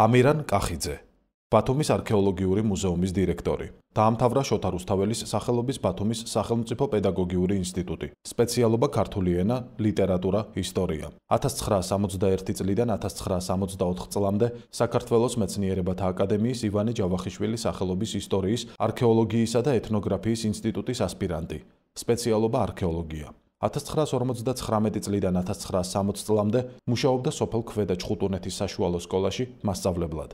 ამირან კახიძე ბათუმის არქეოლოგიური მუზეუმის დირექტორი. დაამთავრა შოთა რუსთაველის სახელობის ბათუმის სახელმწიფო პედაგოგიური ინსტიტუტი. სპეციალობა ქართული ენა ლიტერატურა ისტორია. 1961 წლიდან 1964 წლამდე საქართველოს მეცნიერებათა აკადემიის ივანე ჯავახიშვილის სახელობის ისტორიის არქეოლოგიისა და ეთნოგრაფიის ინსტიტუტის ასპირანტი. სპეციალობა არქეოლოგია 1959 წლიდან 1960 წლამდე მუშაობდა სოფელ ქვედა ჩხუტუნეთის საშუალო სკოლაში მასწავლებლად.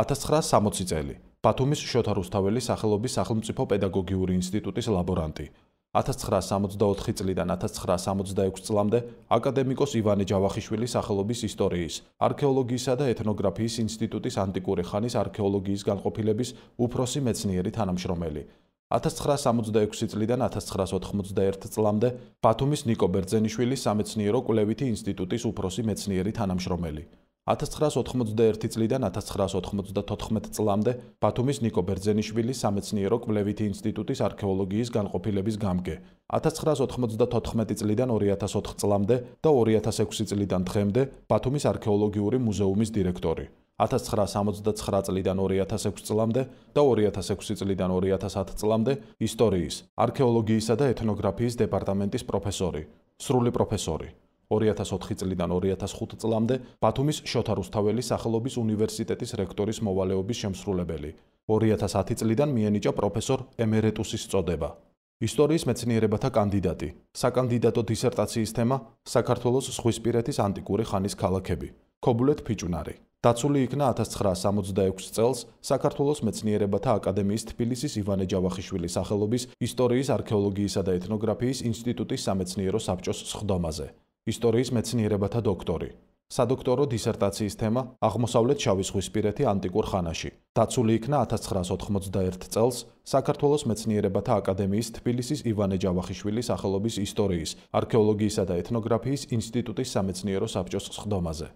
1960 წელი. ბათუმის შოთა რუსთაველის სახელობის სახელმწიფო პედაგოგიური ინსტიტუტის ლაბორანტი. 1964 წლიდან 1966 წლამდე აკადემიკოს ივანე ჯავახიშვილის სახელობის ისტორიის, არქეოლოგიისა და ეთნოგრაფიის ინსტიტუტის ანტიკური ხანის არქეოლოგიის განყოფილების უფროსი მეცნიერი თანამშრომელი. 1966 წლიდან 1991 წლამდე ბათუმის ნიკო ბერძენიშვილის სამეცნიერო კვლევითი ინსტიტუტის უფროსი მეცნიერი თანამშრომელი. 1991 წლიდან 1994 წლამდე ბათუმის ნიკო ბერძენიშვილის სამეცნიერო კვლევითი ინსტიტუტის არქეოლოგიის განყოფილების გამგე. 1994 წლიდან 2004 წლამდე და 2006 წლიდან დღემდე ბათუმის არქეოლოგიური მუზეუმის დირექტორი. 1969 წლიდან 2006 წლამდე და 2006 წლიდან 2010 წლამდე ისტორიის, არქეოლოგიისა და ეთნოგრაფიის დეპარტამენტის პროფესორი, სრული პროფესორი. 2004 წლიდან 2005 წლამდე ბათუმის შოთა რუსთაველის სახელობის უნივერსიტეტის რექტორის მოვალეობის შემსრულებელი. 2010 წლიდან მიენიჭა პროფესორ ემერიტუსის წოდება. ისტორიის მეცნიერებათა კანდიდატი. საკანდიდატო დისერტაციის თემა: საქართველოს ზღვისპირეთის ანტიკური ხანის ქალაქები. ქობულეთ ფიჭუნარი. დაცული იქნა 1966 წელს საქართველოს მეცნიერებათა აკადემიის თბილისის ივანე ჯავახიშვილის სახელობის ისტორიის, არქეოლოგიისა და ეთნოგრაფიის ინსტიტუტის სამეცნიერო საბჭოს სხდომაზე. ისტორიის მეცნიერებათა დოქტორი. სადოქტორო დისერტაციის თემა: აღმოსავლეთ შავიზღვისპირეთი ანტიკურ ხანაში. დაცული იქნა 1991 წელს საქართველოს მეცნიერებათა აკადემიის თბილისის ივანე ჯავახიშვილის სახელობის ისტორიის, არქეოლოგიისა და ეთნოგრაფიის ინსტიტუტის სამეცნიერო საბჭოს სხდომაზე.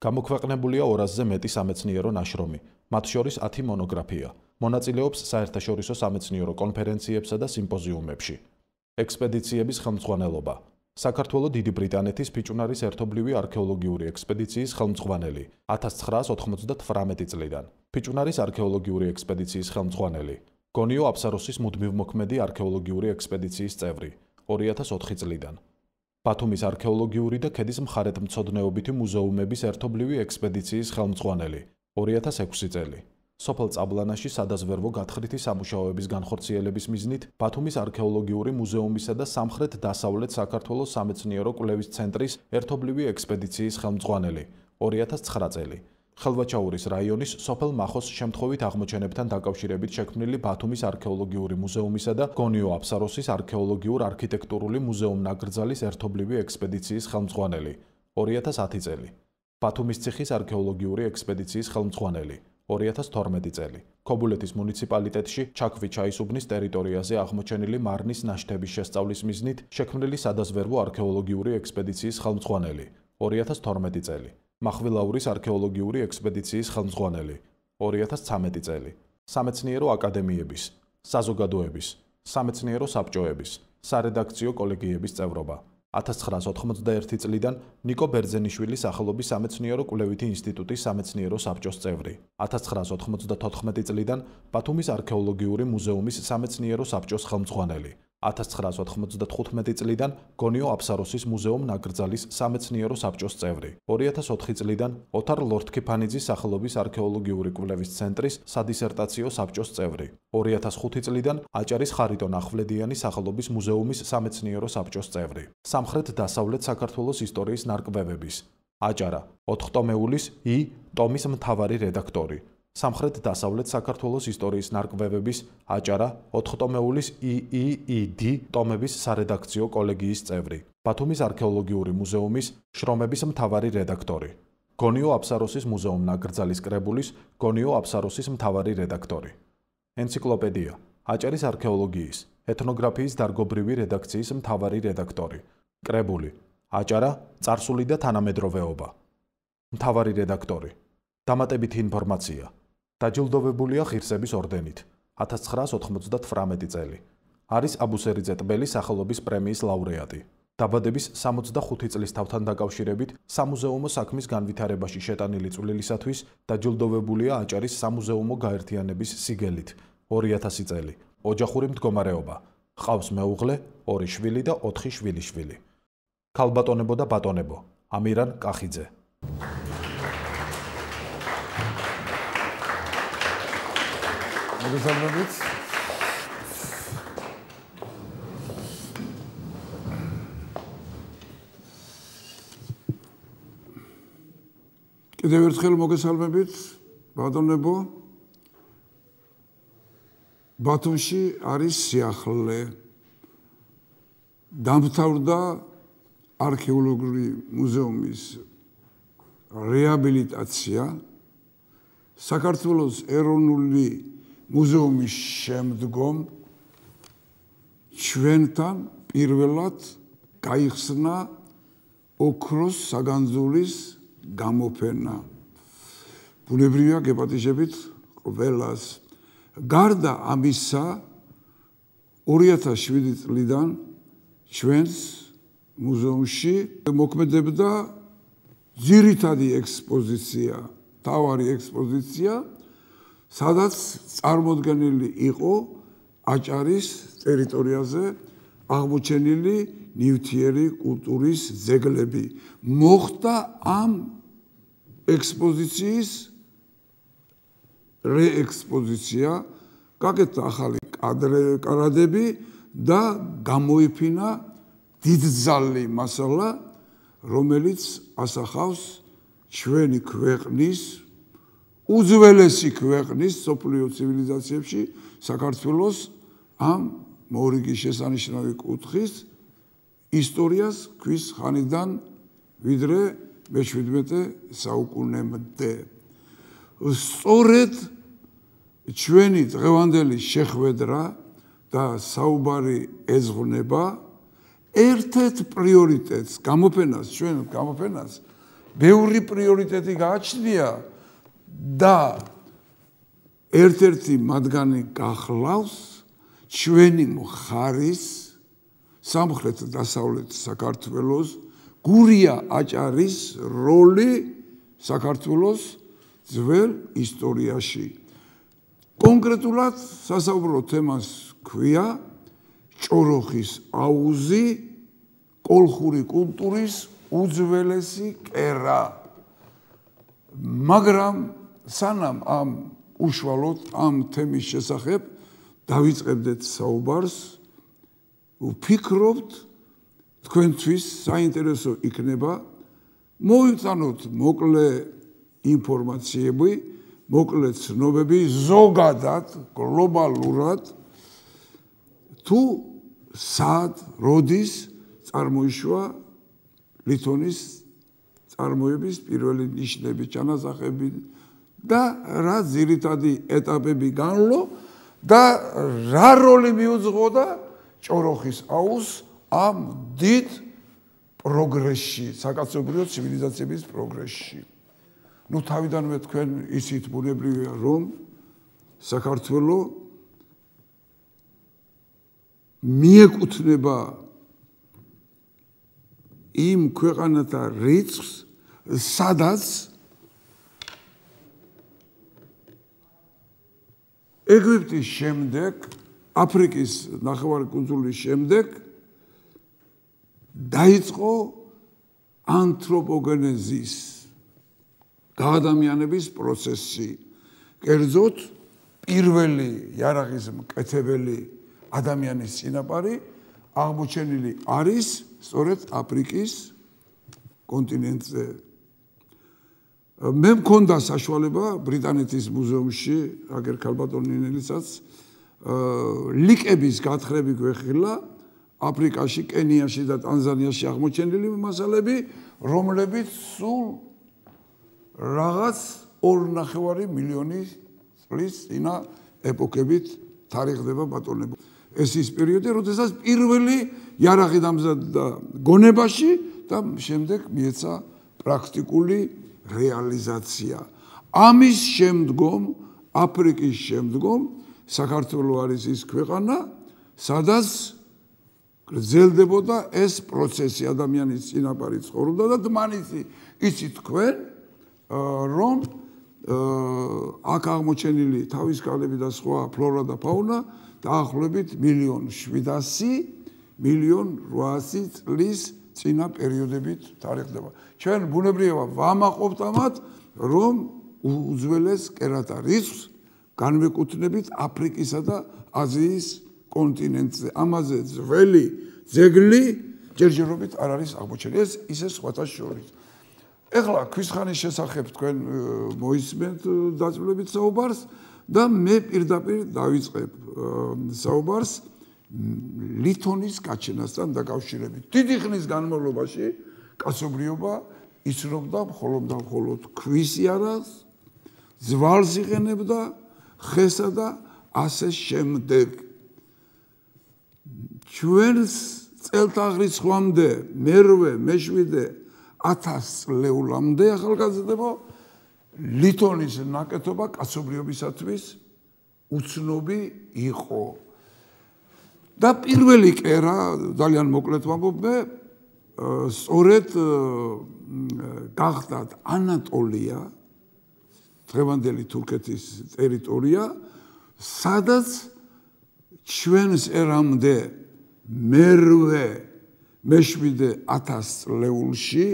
გამოქვეყნებულია 200-ზე მეტი სამეცნიერო ნაშრომი, მათ შორის 10 მონოგრაფია. მონაწილეობს საერთაშორისო სამეცნიერო კონფერენციებსა და სიმპოზიუმებში. ექსპედიციების ხელმძღვანელობა საქართველოს დიდი ბრიტანეთის ფიჭუნარის ერთობლივი არქეოლოგიური ექსპედიციის ხელმძღვანელი 1998 წლიდან. ფიჭუნარის არქეოლოგიური ექსპედიციის ხელმძღვანელი. გონიო აფსაროსის მუდმივმოქმედი არქეოლოგიური ექსპედიციის წევრი 2004 წლიდან. ბათუმის არქეოლოგიური და ქედის მხარეთმცოდნეობითი მუზეუმების ერთობლივი ექსპედიციის ხელმძღვანელი 2006 წელი. სოფელ წაბლანაში სადაზვერვო გათხრითი სამუშაოების განხორციელების მიზნით ბათუმის არქეოლოგიური მუზეუმისა და სამხრეთ-დასავლეთ საქართველოს სამეცნიერო კვლევის ცენტრის ერთობლივი ექსპედიციის ხელმძღვანელი 2009 წელი. ხელვაჩაურის რაიონის სოფელ მახოს შემთხვევით აღმოჩენებთან დაკავშირებით შექმნილი ბათუმის არქეოლოგიური მუზეუმისა და გონიო აფსაროსის არქეოლოგიურ არქიტექტურული მუზეუმ-ნაკრძალის ერთობლივი ექსპედიციის ხელმძღვანელი 2010 წელი. ბათუმის ციხის არქეოლოგიური ექსპედიციის ხელმძღვანელი 2012 წელი. ქობულეთის მუნიციპალიტეტში ჩაქვი ჩაისუბნის ტერიტორიაზე აღმოჩენილი მარნის ნაშთების შესწავლის მიზნით შექმნილი სადაზვერვო არქეოლოგიური ექსპედიციის ხელმძღვანელი 2012 წელი. მახვილაურის არქეოლოგიური ექსპედიციის ხელმძღვანელი 2013 წელი. სამეცნიერო აკადემიების, საზოგადოების, სამეცნიერო საბჭოების, სარედაქციო კოლეგიების წევრობა 1991 წლიდან ნიკო ბერძენიშვილის სახელობის სამეცნიერო კვლევითი ინსტიტუტის სამეცნიერო საბჭოს წევრი. 1994 წლიდან ბათუმის არქეოლოგიური მუზეუმის სამეცნიერო საბჭოს ხელმძღვანელი. 1995 წლიდან გონიო აფსაროსის მუზეუმ-ნაკრძალის სამეცნიერო საბჭოს წევრი. 2004 წლიდან ოთარ ლორთქიფანიძის სახელობის არქეოლოგიური კვლევის ცენტრის სადისერტაციო საბჭოს წევრი. 2005 წლიდან აჭარის ხარიტონ ახვლედიანის სახელობის მუზეუმის სამეცნიერო საბჭოს წევრი. სამხრეთ-დასავლეთ საქართველოს ისტორიის ნარკვევების აჭარა 4 ტომეულის ი ტომის მთავარი რედაქტორი. სამხრეთ-დასავლეთ საქართველოს ისტორიის ნარკვევების აჭარა 4 ტომეულის იიიდ ტომების სარედაქციო კოლეგიის წევრი, ბათუმის არქეოლოგიური მუზეუმის შრომების მთავარი რედაქტორი, გონიო აფსაროსის მუზეუმ ნაკრძალის კრებულის გონიო აფსაროსის მთავარი რედაქტორი. ენციკლოპედია აჭარის არქეოლოგიის, ეთნოგრაფიის დარგობრივი რედაქციის მთავარი რედაქტორი. კრებული აჭარა, царსული და თანამედროვეობა. მთავარი რედაქტორი. დამატებითი ინფორმაცია დაჯილდოვებულია ღირსების ორდენით 1998 წელი. არის აბუსერიძე ტბელის სახელობის პრემიის ლაურეატი. დაბადების 65 წლის თავთან დაკავშირებით სამუზეუმო საქმის განვითარებაში შეტანილი წვლილისათვის დაჯილდოვებულია აჭარის სამუზეუმო გაერთიანების სიგელით 2000 წელი. ოჯახური მდგომარეობა. ყავს მეუღლე, ორი შვილი და ოთხი შვილიშვილი. ქალბატონებო და ბატონებო, ამირან კახიძე. მოგესალმებით. კიდევ ერთხელ მოგესალმებით, ბატონებო. ბათუმში არის სიახლე. დამთავრდა არქეოლოგიური მუზეუმის რეაბილიტაცია. საქართველოს ეროვნული მუზეუმის შემდგომ ჩვენთან პირველად გაიხსნა ოქროს საგანძულის გამოფენა. ბუნებრივია გეპატიჟებით ყველას. გარდა ამისა 2007 წლიდან ჩვენს მუზეუმში მოქმედებდა ძირითადი ექსპოზიცია, თავარი ექსპოზიცია, სადაც წარმოდგენილი იყო აჭარის ტერიტორიაზე აღმოჩენილი ნივთიერი კულტურის ძეგლები. მოხდა ამ ექსპოზიციის რეექსპოზიცია, გაკეთდა ახალი კადრები და გამოიფინა დიდძალი მასალა, რომელიც ასახავს ჩვენი ქვეყნის უძველესი ქვეყნის სოფლიო ცივილიზაციებში საქართველოს ამ მორიგი შესანიშნავი კუთხის ისტორიას ქვის ხანიდან ვიდრე მე-17 საუკუნემდე. სწორედ ჩვენი დღევანდელი შეხვედრა და საუბარი ეძღვნება ერთ-ერთ პრიორიტეტს, გამოფენას, ჩვენ გამოფენას ბევრი პრიორიტეტი გააჩნია და ერთ-ერთი მათგანი გახლავს ჩვენი მხარის სამხრეთ დასავლეთ საქართველოს გურია აჭარის როლი საქართველოს ძველ ისტორიაში. კონკრეტულად სასაუბრო თემას ქვია ჭოროხის აუზი კოლხური კულტურის უძველესი კერა. მაგრამ სანამ ამ უშუალოდ ამ თემის შესახებ დავიწყებდეთ საუბარს, ვფიქრობთ თქვენთვის საინტერესო იქნება მოიწანოთ მოკლე ინფორმაციები, მოკლე ცნობები ზოგადად გლობალურად თუ სად როდის წარმოიშვა ლითონის წარმოების პირველი ნიშნები, ჩანასახები და რა ძირითადი ეტაპები განლო და რა როლი მიუძღოდა ჭოროხის აუზს ამ დიდ პროგრესში, საკაცობრიო ცივილიზაციების პროგრესში. ნუ თავიდანვე თქვენ ისიც ბუნებრივია, რომ საქართველოს მიეკუთვნება იმ ქვეყანათა რიცხვს, სადაც ეგვიპტის შემდეგ, აფრიკის ნახევარკუნძულის შემდეგ დაიწყო ანთროპოგენეზის გაადამიანების პროცესი. კერძოდ პირველი იარაღის მკეთებელი ადამიანის წინაპარი აღმოჩენილი არის სწორედ აფრიკის კონტინენტზე. მე მქონდა საშუალება ბრიტანეთის მუზეუმში, აგერ ქალბატონინელიცაც ლიკების გათხრები გვეხილა აფრიკაში, კენიაში და ტანზანიაში აღმოჩენილი მასალები, რომლებიც სულ რაღაც 2.5 მილიონი წლის წინა ეპოქებით თარიღდება ბატონებო. ეს ის პერიოდი, როდესაც პირველი იარაღი დამზადდა გონებაში და შემდეგ მიეცა პრაქტიკული რეალიზაცია. ამის შემდგომ, აფრიკის შემდგომ საქართველოს არის ის ქვეყანა, სადაც გრძელდებოდა ეს პროცესი ადამიანის წინაპარი ცხოვრობდა და დმანისი იცი თქვენ რომ აქ აღმოჩენილი თავისკალები და სხვა ფლორა და ფაუნა დაახლოებით მილიონ 700 მილიონ 800 წლის წინა პერიოდებით თარიღდება. ჩვენ ბუნებრივია ვამაყობთ ამათ რომ უძველეს კერატა რისხს განვეკუთვნებით აფრიკისა და აზიის კონტინენტზე. ამაზე ძველი ძეგლი ჯერჯერობით არ არის აღმოჩენილი. ეს ისე სხვათა შორის. ეხლა ქვისხანის შესახებ თქვენ მოისმენთ დაწვრილებით საუბარს და მე პირდაპირ დავიწყებ საუბარს ლითონის გაჩენასთან დაკავშირებით. დიდი ხნის განმავლობაში კაცობრიობა იცნობდა მხოლოდ და მხოლოდ ქვის იარას, ზვალს იყენებდა, ხესა და ასე შემდეგ. ჩვენს წელთაღრიცხვამდე, მერვე, მეშვიდე 1000 წლეულამდე ახალგაზრდებო ლითონის ნაკეთობა კაცობრიობისათვის უცნობი იყო. და პირველი კერა ძალიან მოკლედ ვამბობ მე სწორედ გახდათ ანატოლია დღევანდელი თურქეთის ტერიტორია სადაც ჩვენს ერამდე მერვე მეშვიდე 1000 წლეულში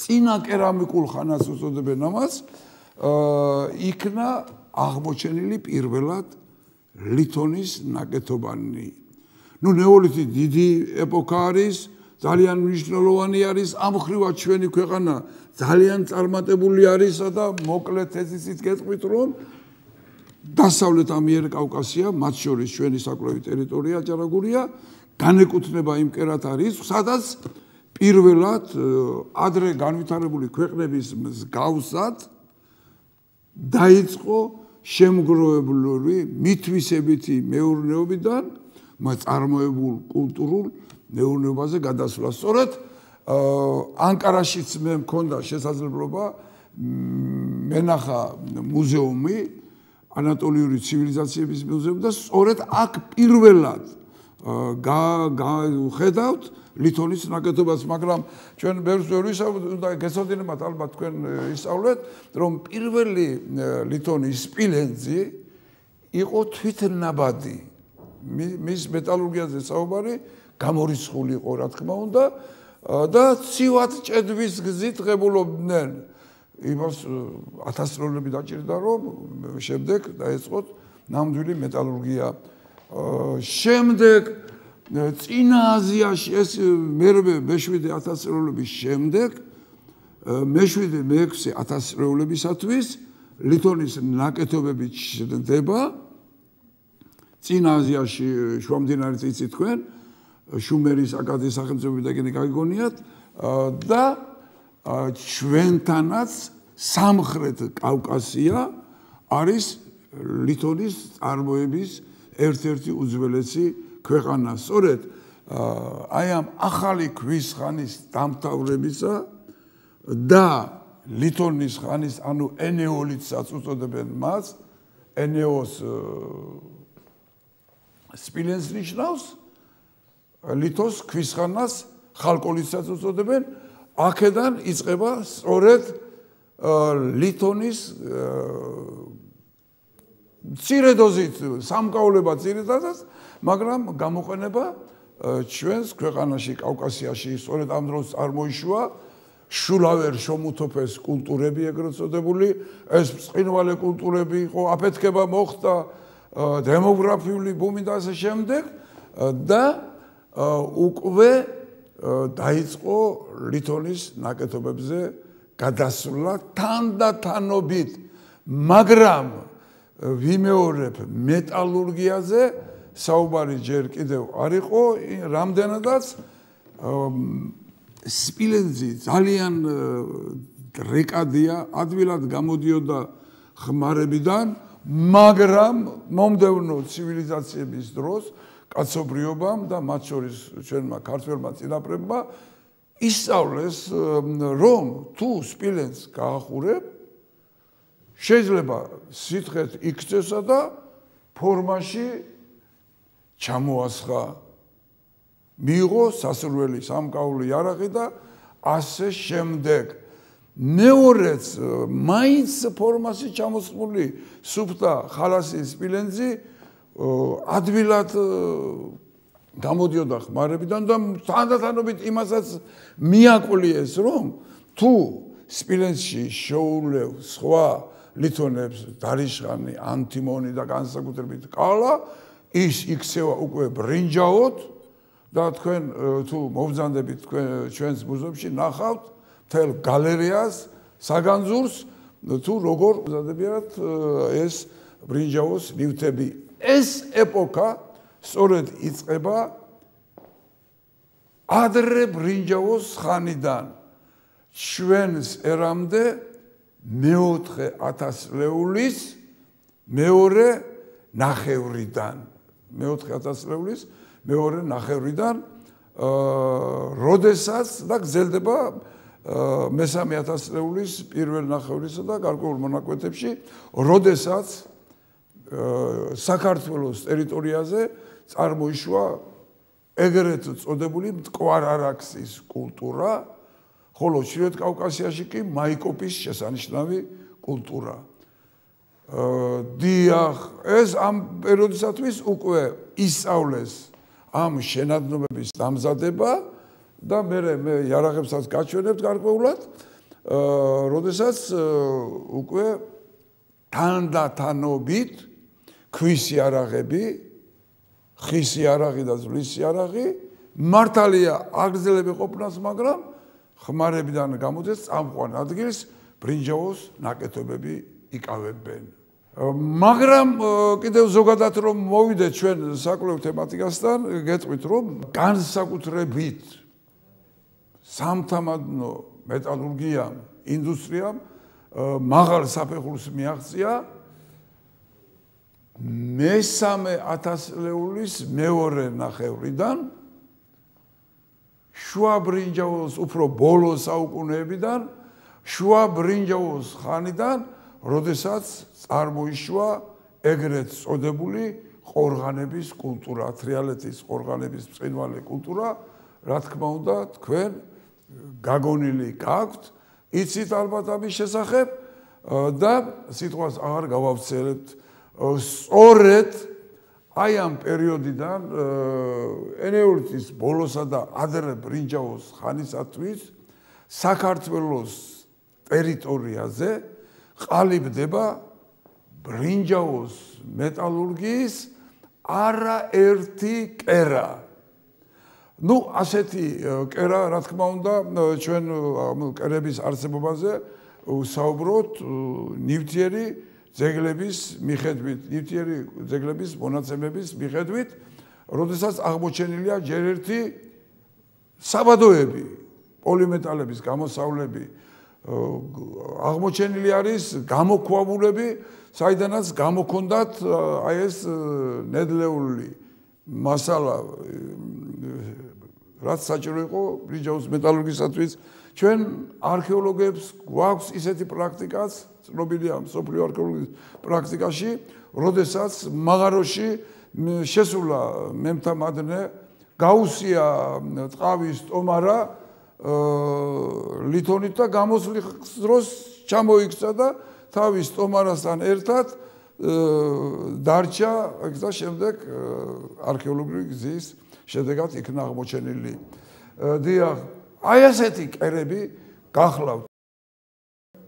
წინა კერამიკულ ხანას უწოდებენ ამას იქნა აღმოჩენილი პირველად ლითონის ნაკეთობანი. ნუ ნეოლითი დიდი ეპოქა არის, ძალიან მნიშვნელოვანი არის ამ ხრივად ჩვენი ქვეყანა ძალიან წარმატებული არისა და მოკლედ ეს ისიც გეტყვით რომ დასავლეთ ამიერკავკასია მათ შორის ჩვენი საკვლევი ტერიტორია ჯარაგურია განეკუთვნება იმ კერათ არის სადაც პირველად ადრე განვითარებული ქვეყნების მსგავსად დაიწყო შემგროვებლური მithვისებითი მეურნეობიდან წარმოებულ კულტურულ მეურნეობაზე გადასვლა. სწორედ ანკარაშიც მე მქონდა შესაძლებლობა მენახა მუზეუმი ანატოლიური ცივილიზაციების მუზეუმი და სწორედ აქ პირველად გახედავთ ლითონის ნაკეთობას, მაგრამ ჩვენ ბევრს ვერ ვისაუბრებთ და გესწრებათ ალბათ თქვენ ისწავლეთ, რომ პირველი ლითონის სპილენძი იყო თვითნაბადი. მის მეტალურგიაზე საუბარი გამორიცხული იყო რა თქმა უნდა. და ცივად ჭედვის გზით ღებულობდნენ. იმას ათასროლები დაჭირდა რომ შემდეგ დაეწყოთ ნამდვილი მეტალურგია. შემდეგ წინა აზიაში ეს მერვე მეშვიდე ათასროლების შემდეგ მეშვიდე მეექვსე ათასროლებისათვის ლითონის ნაკეთობები ჩნდება წინა აზიაში შუამდინარი წიწი თქვენ შუმერის აკადის სახელმწიფოები და კიდე გაგიგონიათ და ჩვენთანაც სამხრეთ კავკასია არის ლითონის წარმოების ერთ-ერთი უძველესი ქვეყანა. სწორედ აი ამ ახალი ქვის ხანის დამთავრებისა და ლითონის ხანის, ანუ ენეოლითსაც უწოდებენ მას, ენეოს სპილენს ნიშნავს ლითოს ქვისხანას ხალკოლიცაც უწოდებენ აქედან იწყება სწორედ ლითონის ცირედოზით სამკაულება ცირედაზას მაგრამ გამოყენება ჩვენს ქვეყანაში კავკასიაში სწორედ ამ დროს წარმოიშვა შულავერ შომუთოფეს კულტურები ეგრეთ წოდებული. ეს წინვალე კულტურები იყო აფეთქება მოხდა დემოგრაფიული ბუმი და ასე შემდეგ და უკვე დაიწყო ლითონის ნაკეთობებზე გადასვლა თანდათანობით. მაგრამ ვიმეორებ მეტალურგიაზე საუბარი ჯერ კიდევ არ იყო რამდენადაც სპილენძი ძალიან რეკადია ადვილად გამოდიოდა ხმარებიდან მაგრამ მომდევნო ცივილიზაციების დროს კაცობრიობამ და მათ შორის ჩვენმა ქართველმა წინაპრებმა ისწავლეს რომ თუ სპილენს გაახურებ შეიძლება სითხეთ იქცესა და ფორმაში ჩამოასხა მიიღო სასურველი სამკაული იარაღი და ასე შემდეგ. მეორეც მაინც ფორმაში ჩამოსული სუფთა ხალასი სპილენძი ადვილად გამოდიოდა ხმარებიდან და თანდათანობით იმასაც მიაკულიეს რომ თუ სპილენძში შოულევ სხვა ლითონებს დარიშხანი ანტიმონი და განსაკუთრებით კალა ის იქცევა უკვე ბრინჯაოდ და თქვენ თუ მოვზანდებით თქვენ ჩვენს მუზეუმში ნახავთ თელ გალერეას საგანძურს თუ როგორ მზადებიათ ეს ბრინჯაოს ნივთები. ეს ეპოქა სწორედ იწყება ადრე ბრინჯაოს ხანიდან. ჩვენს ერამდე მეოთხე ათასლეულის მეორე ნახევრიდან. მეოთხე ათასლეულის მეორე ნახევრიდან აა როდესაც და გრძელდება მესამე ათასლეულის პირველ ნახევრისა და გარკვეულ მონაკვეთებში როდესაც საქართველოს ტერიტორიაზე წარმოიშვა ეგრეთ წოდებული მტკვარ-არაქსის კულტურა ხოლო ჩრდილოეთ კავკასიაში კი მაიკოპის შესანიშნავი კულტურა. დიახ, ეს ამ პერიოდისათვის უკვე ისწავლეს ამ შენადნობების დამზადება და მე მე იარაღებსაც გაჩვენებთ გარკვეულად. აა, როდესაც უკვე თანდათანობით ქვის იარაღები, ხის იარაღი და ზვლის იარაღი მართალია აგრძელები ყოფნას, მაგრამ ხმარებიდან გამოდის წამყვან ადგილს ბრინჯაოს ნაკეთობები იკავებენ. მაგრამ კიდევ ზოგადად რომ მოვიდეთ ჩვენ საკვლევ თემატიკასთან, გეტყვით რომ განსაკუთრებით სამთამადნო მეტალურგიამ, ინდუსტრიამ მაღალ საფეხურს მიაღწია. მესამე ათასლეულის მეორე ნახევრიდან შუა ბრინჯაოს უფრო ბოლო საუკუნეებიდან შუა ბრინჯაოს ხანიდან, როდესაც წარმოიშვა ეგრეთ წოდებული ყორღანების კულტურა, თრიალეთის ყორღანების წინვალე კულტურა, რა თქმა უნდა, თქვენ გაგონილი გაქვთ, იცით ალბათ ამის შესახებ და სიტყვას აღარ გავავცელებთ. სწორედ აი ამ პერიოდიდან ენეოლითის ბოლოსა და ადრე ბრინჯაოს ხანისათვის საქართველოს ტერიტორიაზე ყალიბდება ბრინჯაოს მეტალურგიის არაერთი კერა. Ну ასეთი კერა რა თქმა უნდა ჩვენ კერების არსებობაზე ვსაუბრობთ ნივთიერი ძეგლების მიხედვით, ნივთიერი ძეგლების მონაცემების მიხედვით, როდესაც აღმოჩენილია ჯერ ერთი საბადოები, პოლიმეტალების გამოსავლები, აღმოჩენილი არის გამოქვაბულები, საიდანაც გამოქონდათ აი ეს ნედლეული მასალა რაც საჭირო იყო ბრიჯაუს მეტალურგიისათვის ჩვენ არქეოლოგებს გვაქვს ისეთი პრაქტიკაც ცნობილია სოფლიო არქეოლოგიის პრაქტიკაში, როდესაც მაღაროში შესულა მემთამადნე გაუსია წყავის ტომარა ლითონით და გამოსვლის დროს ჩამოიქცა და თავის ტომარასთან ერთად დარჩა და შემდეგ არქეოლოგიური გზის შედეგად იქნა აღმოჩენილი. დიახ, აი ასეთი კერები გახლავთ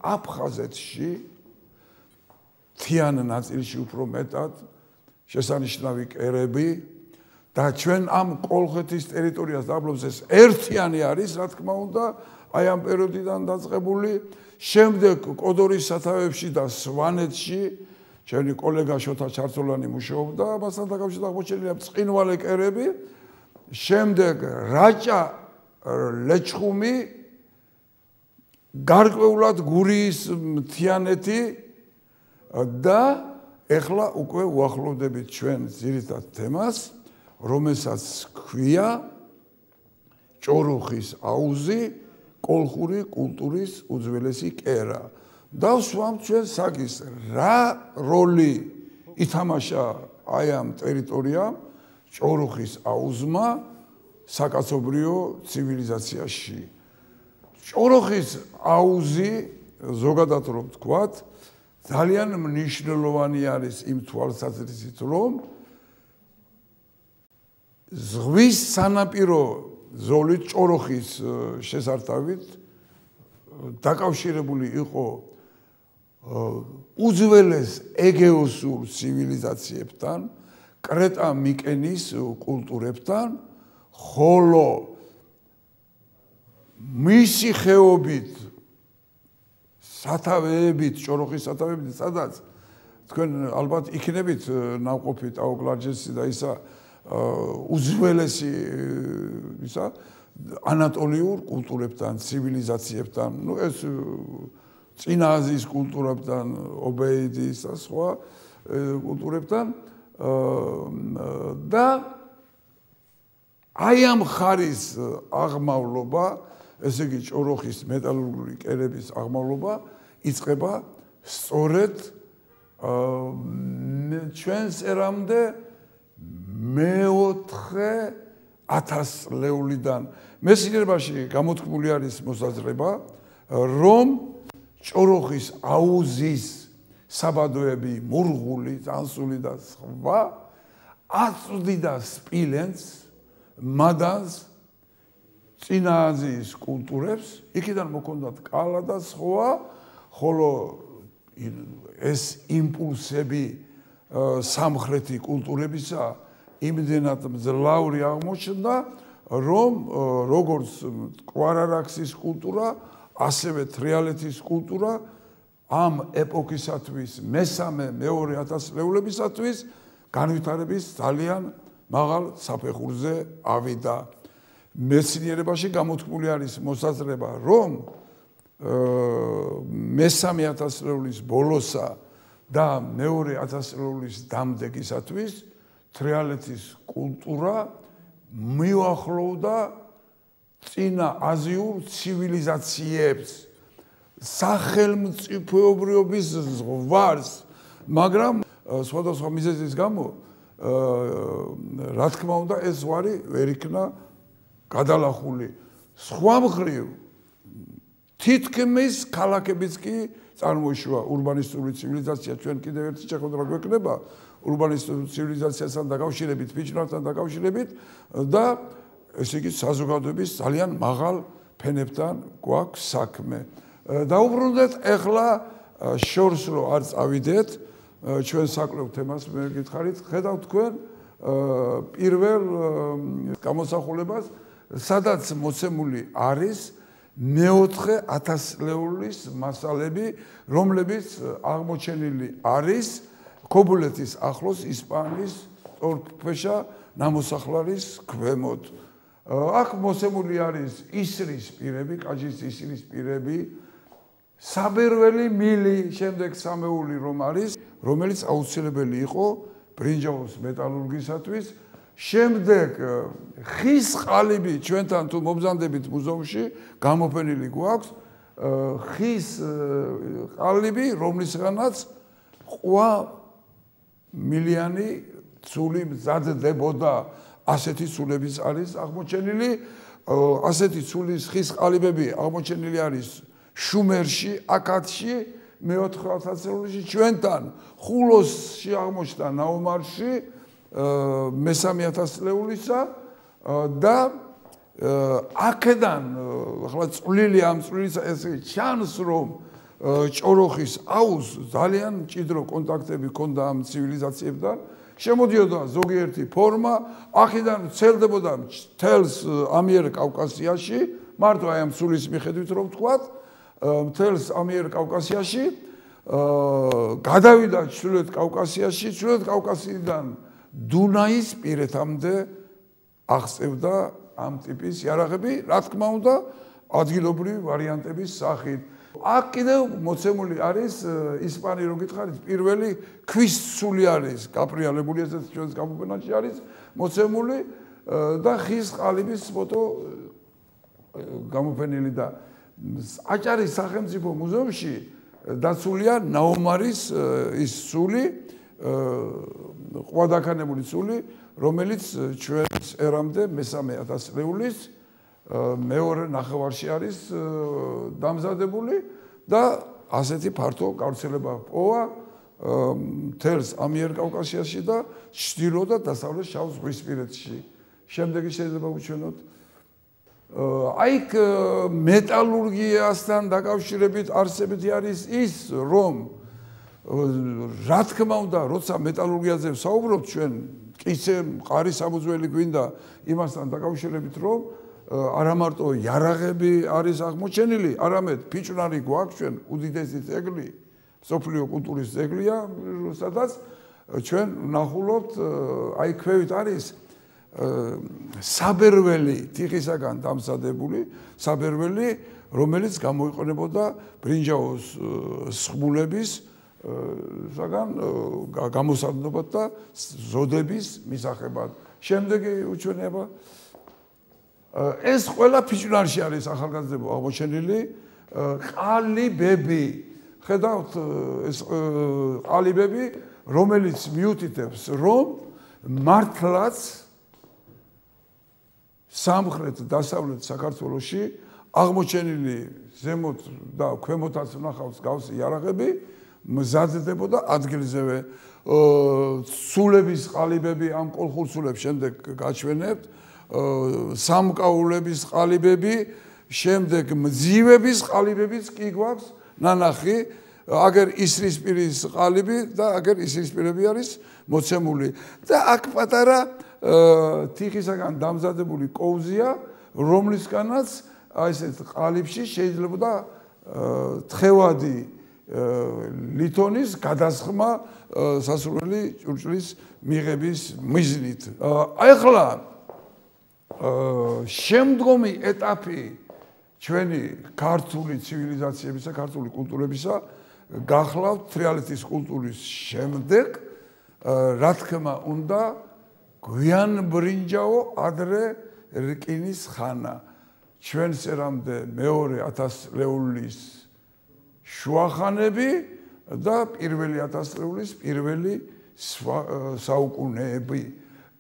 აფხაზეთში თიან ნაწილში უფრო მეტად შესანიშნავი კერები და ჩვენ ამ კოლხეთის ტერიტორიას დაბლობს ეს ერთიანი არის რა თქმა უნდა აი ამ პერიოდიდან დაწყებული შემდეგ კოდორის სათავეებში და სვანეთში ჩვენი კოლეგა შოთა ჩარცოლანი მუშაობდა ამასთან დაკავშირებით აღმოჩენილია წინვალე კერები შემდეგ რაჭა ლეჩხუმი გარკვეულად გურიის მთიანეთი და ეხლა უკვე უახლოვდებით ჩვენ ძირითად თემას, რომელსაც ქვია ჭოროხის აუზი კოლხური კულტურის უძველესი კერა. დავსვამ ჩვენ საგის რა როლი ითამაშა აი ამ ტერიტორიამ ჭოროხის აუზმა საკაცობრიო ცივილიზაციაში. ჭოროხის აუზი ზოგადად რომ თქვათ, ძალიან მნიშვნელოვანი არის იმ თვალსაზრისით, რომ ზღვის სანაპირო ზოლით ჭოროხის შესართავით დაკავშირებული იყო უძველეს ეგეოსურ ცივილიზაციებთან, კრეტა მიკენის კულტურებთან, ხოლო მისი ხეობით სათავეებით, ჭოროხის სათავეებით, სადაც თქვენ ალბათ იქნებით ნავყოფი ტაოგლარჯესი და ისა უძველესი ისა ანატოლიურ კულტურებთან, ცივილიზაციებთან, ну ეს წინა აზიის კულტურებთან, ობეიდის და სხვა კულტურებთან და აი ამ ხარის აღმავლობა, ესე იგი ჭოროხის მეტალურგიული კერების აღმავლობა იწყება სწორედ ჩვენს ერამდე მეოთხე 1000 ლეულიდან. მესინერბაში გამოთქმული არის მოსაზრება რომ ჭოროხის აუზის საბადოები მურღული, წანსული და სხვა აწვდიდა სპილენს მადანს წინა აზიის კულტურებს, იქიდან მოქონდათ კალა და სხვა, ხოლო ეს იმპულსები სამხრეთი კულტურებისა იმდენად მძლავრი აღმოჩნდა, რომ როგორც კვარარაქსის კულტურა, ასევე თრიალეთის კულტურა ამ ეპოქისათვის მესამე მეორე ათასწლეულებისათვის განვითარების ძალიან მაღალ საფეხურზე ავიდა. მეცნიერებაში გამოთქმული არის მოსაზრება, რომ მესამე ათასწლეულის ბოლოსა და მეორე ათასწლეულის დამდეგისათვის თრიალეთის კულტურა მიუახლოვდა წინა აზიურ ცივილიზაციებს სახელმწიფოებრიობის ზღვარს, მაგრამ სხვადასხვა მიზეზის გამო რა თქმა უნდა ეს ზღვარი ვერ იქნა გადალახული. სხვა მხრივ თითქმის ქალაქებიც კი წარმოიშვა урბანისტური ცივილიზაცია ჩვენ კიდევ ერთი შეხვედრა გვექნება урბანისტური ცივილიზაციასთან დაკავშირებით, ფიჭვნართან დაკავშირებით და ესე იგი საზოგადოების ძალიან მაღალ ფენებთან გვაქვს საქმე. დაუბრუნდეთ ახლა შორს რო არ წავიდეთ ჩვენ საკლებო თემას მე გითხარით, ხედავ თქვენ პირველ გამოსახულებას, სადაც მოცემული არის მეოთხე ათასლეულის მასალები, რომლებიც აღმოჩენილი არის კობულეთის ახლოს ისპანიის ტორფეშა ნამოსახლარის ქვემოთ. აქ მოსემული არის ისრის პირები, კაჯის ისრის პირები, საბერველი მილი, შემდეგ სამეული რომ არის, რომელიც აუცილებელი იყო ბრინჯაოს მეტალურგისათვის. შემდეგ ხის ყალიბი ჩვენთან თუ მომზადებით მუზეუმში გამოფენილი გვაქვს. ხის ყალიბი, რომლისგანაც ყვა მილიანი ცული მზადდებოდა ასეთი ცულების არის აღმოჩენილი. ასეთი ცულის ხის ყალიბები აღმოჩენილი არის შუმერში, აკადში, მეოთხე ათასწლეულში ჩვენთან ხულოსში აღმოჩნდა ნაუმარში მესამე ათასწლეულისა და აქედან ახლა წვლილი ამ წვლილისა ესე ჩანს რომ ჭოროხის აუზ ძალიან ჭიდრო კონტაქტები ჰქონდა ამ ცივილიზაციებთან. შემოდიოდა ზოგიერთი ფორმა, აქედან ცელდებოდა თელს ამიერ კავკასიაში, მარტო აი ამ სულის მიხედვით რომ ვთქვათ, თელს ამიერ კავკასიაში, გადავიდა ჩრდილოეთ კავკასიაში, ჩრდილოეთ კავკასიიდან დუნაის პირეთამდე აღწევდა ამ ტიპის იარაღები, რა თქმა უნდა, ადგილობრივი ვარიანტების სახით. აქ კიდევ მოცემული არის ისპანი რო გითხარით პირველი ქვის სული არის კაპრიალებული ესეც ჩვენს გამოფენაში არის მოცემული და ხის ყალიბის ფოტო გამოფენილი და აჭარის სახელმწიფო მუზეუმში დაცულია ნაუმარის ის სული ყვადაქანებული ცული, რომელიც ჩვენს ერამდე მესამე ათასწლეულის მეორე ნახევარში არის დამზადებული და ასეთი ფართო გავრცელება პოვა თელს ამიერკავკასიაში და ჩრდილო და დასავლეთ შავ ზღვისპირეთში. შემდეგი შეიძლება უჩვენოთ აი მეტალურგიასთან დაკავშირებით არსებითი არის ის რომ რა თქმა უნდა როცა მეტალურგიაზე ვსაუბრობთ ჩვენ კიცე მყარი სამუძველი გვინდა იმასთან დაკავშირებით რომ არა მარტო იარაღები არის აღმოჩენილი არამედ ფიჭვნარი გვაქვს ჩვენ უდიდესი ძეგლი სოფლიო კულტურის ძეგლია სადაც ჩვენ ნახულობთ აი ქვევით არის საბერველი თიხისაგან დამზადებული საბერველი რომელიც გამოიყენებოდა ბრინჯაოს სხმულების საგან გამოსადნობად და ზოდების მისაღებად. შემდეგი უჩვენება. ეს ყველა ფიჭვნარში არის ახალგაზრდებო აღმოჩენილი ყალიბები. ხედავთ ეს ყალიბები რომელიც მიუთითებს რომ მართლაც სამხრეთ დასავლეთ საქართველოში აღმოჩენილი ზემოთ და ქვემოთაც ნახავს გავსი იარაღები მზადდებოდა ადგილზევე. სულების ყალიბები ამ კოლხურსულებს შემდეგ გაჩვენებთ. სამკაულების ყალიბები შემდეგ მძივების ყალიბებიც კი გვაქვს. ნანახი აგერ ისრისპირის ყალიბი და აგერ ისრისპირები არის მოცემული. და აქ პატარა თიხისაგან დამზადებული კოვზია, რომლისგანაც აი ესეთ ყალიბში შეიძლება და თხევადი ლითონის გადასხმა სასურველი ჭურჭლის მიღების მიზნით. ახლა შემდგომი ეტაპი ჩვენი ქართული ცივილიზაციებისა, ქართული კულტურებისა გახლავთ თრიალეთის კულტურის შემდეგ რა თქმა უნდა გვიან ბრინჯაო ადრე რკინის ხანა. ჩვენს ერამდე მეორე 1000 ლეულის შუახანები და პირველი 1000 ლეულის პირველი საუკუნეები.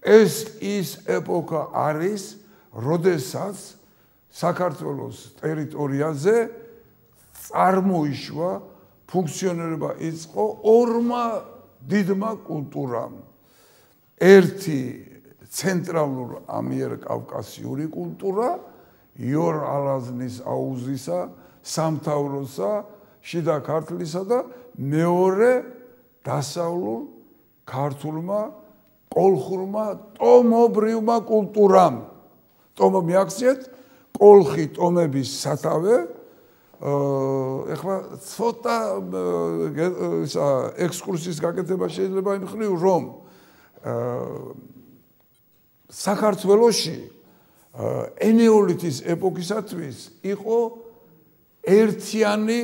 ეს ის ეპოქა არის როდესაც საქართველოს ტერიტორიაზე წარმოიშვა ფუნქციონირება იწყო ორმა დიდმა კულტურამ ერთი ცენტრალურ ამიერკავკასიური კულტურა იორ ალაზნის აუზისა, სამთავროსა, შიდა ქართლისა და მეორე დასავლურ ქართულმა კოლხურმა ტომობრივმა კულტურამ. ტომო მიაქციეთ კოლხი ტომების სათავე აა ეხლა ცოტა ისა ექსკურსიის გაკეთება შეიძლება იმხრივ რომ საქართველოში ენეოლითის ეპოქისათვის იყო ერთიანი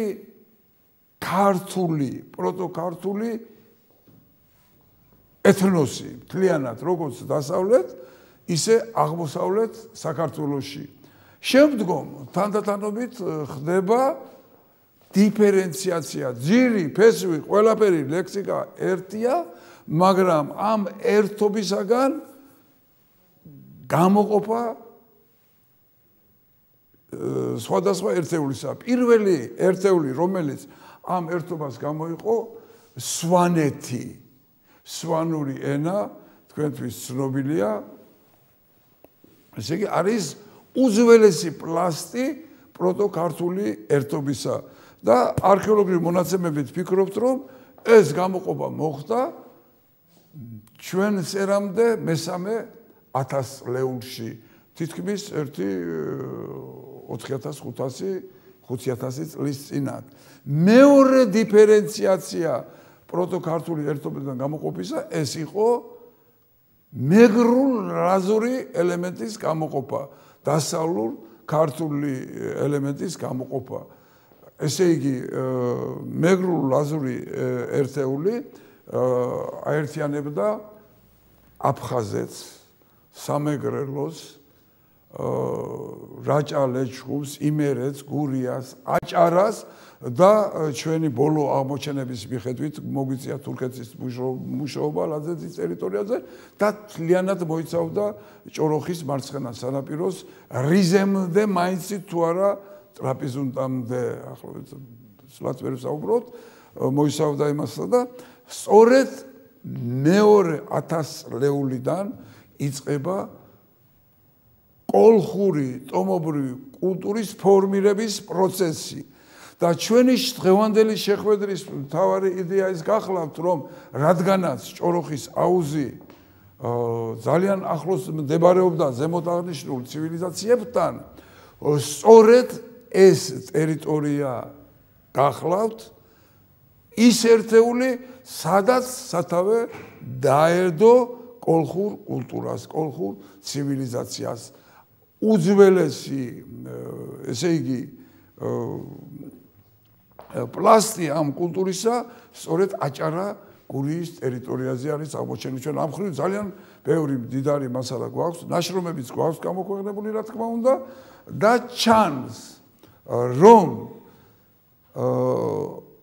ქართული, პროტოკართული ეთნოსი, მთლიანად როგორც დასავლეთ, ისე აღმოსავლეთ საქართველოში. შემდგომ თანდათანობით ხდება დიფერენციაცია, ძირი, ფესვი, ყველაფერი ლექსიკა ერთია, მაგრამ ამ ერთობისაგან გამოყოფა სხვადასხვა ერთეულისა. პირველი ერთეული, რომელიც ამ ერთობას გამოიყო, სვანეთი. სვანური ენა თქვენთვის ცნობილია. ესე იგი არის უძველესი პლასტი პროტოკართული ერთობისა და არქეოლოგიური მონაცემებით ფიქრობთ, რომ ეს გამოყოფა მოხდა ჩვენ სერამდე მესამე 1000 ლეულში. თითქმის ერთი 4500 5000 წლის წინათ. მეორე დიფერენციაცია პროტოკართული ერთობიდან გამოყოფისა ეს იყო მეგრულ რაზური ელემენტის გამოყოფა დასავლურ ქართული ელემენტის გამოყოფა. ესე იგი მეგრულ ლაზური ერთეული აერთიანებდა აფხაზეთს, სამეგრელოს, რაჭა ლეჩხუბს, იმერეთს, გურიას, აჭარას და ჩვენი ბოლო აღმოჩენების მიხედვით მოგვიწია თურქეთის მუშაობა ლაზეთის ტერიტორიაზე და თლიანად მოიცავდა ჭოროხის მარცხენა სანაპიროს რიზემდე მაინც თუ არა ტრაპიზუნტამდე ახლა სულაც ვერ ვსაუბრობ მოიცავდა იმასა და სწორედ მეორე 1000 ლეულიდან იწყება კოლხური ტომობრივი კულტურის ფორმირების პროცესი. და ჩვენი დღევანდელი შეხვედრის მთავარი იდეა ის გახლავთ რომ რადგანაც ჭოროხის აუზი ძალიან ახლოს მდებარეობდა ზემოთ აღნიშნულ ცივილიზაციებთან სწორედ ეს ტერიტორია გახლავთ ის ერთეული სადაც სათავე დაერდო კოლხურ კულტურას, კოლხურ ცივილიზაციას. უძველესი ესე იგი პლასტი ამ კულტურისა სწორედ აჭარა გურიის ტერიტორიაზე არის აღმოჩენილი ჩვენ ამ ხრივ ძალიან ბევრი დიდარი მასალა გვაქვს ნაშრომებიც გვაქვს გამოქვეყნებული რა თქმა უნდა და ჩანს რომ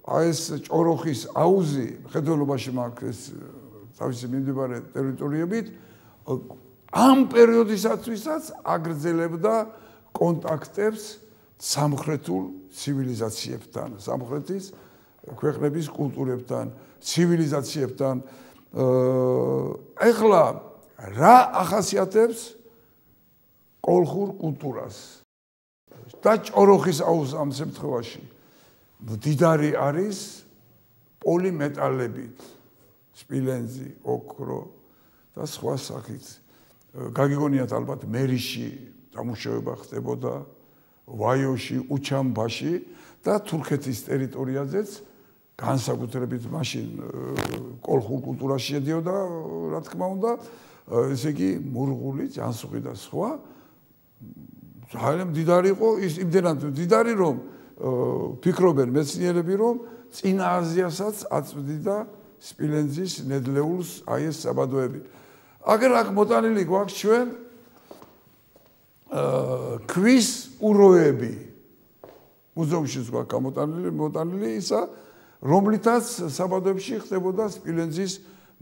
აი ეს ჭოროხის აუზი ხედველობაში მაქვს თავისი მიმდებარე ტერიტორიებით ამ პერიოდისათვისაც აგრძელებდა კონტაქტებს სამხრეთულ ცივილიზაციებთან, სამხრეთის ქვეყნების კულტურებთან, ცივილიზაციებთან. ეხლა რა ახასიათებს კოლხურ კულტურას? და ჭოროხის აუზ ამ შემთხვევაში დიდარი არის პოლიმეტალებით, სპილენზი, ოქრო და სხვა სახით. გაგიგონიათ ალბათ მერიში დამუშავება ხდებოდა ვაიოში, უჩამბაში და თურქეთის ტერიტორიაზეც განსაკუთრებით მაშინ კოლხურ კულტურაში შედიოდა, რა თქმა უნდა, ესე იგი მურღული, ჯანსუღი და სხვა ძალიან დიდარი იყო ის იმდენად დიდარი რომ ფიქრობენ მეცნიერები რომ წინა აზიასაც აწვდიდა სპილენძის ნედლეულს აი ეს საბადოები. აგერ აქ მოტანილი გვაქვს ჩვენ აა ქვის უროები. მუზეუმში გვაქვს გამოტანილი, მოტანილი ისა, რომლითაც საბადოებში ხდებოდა სპილენძის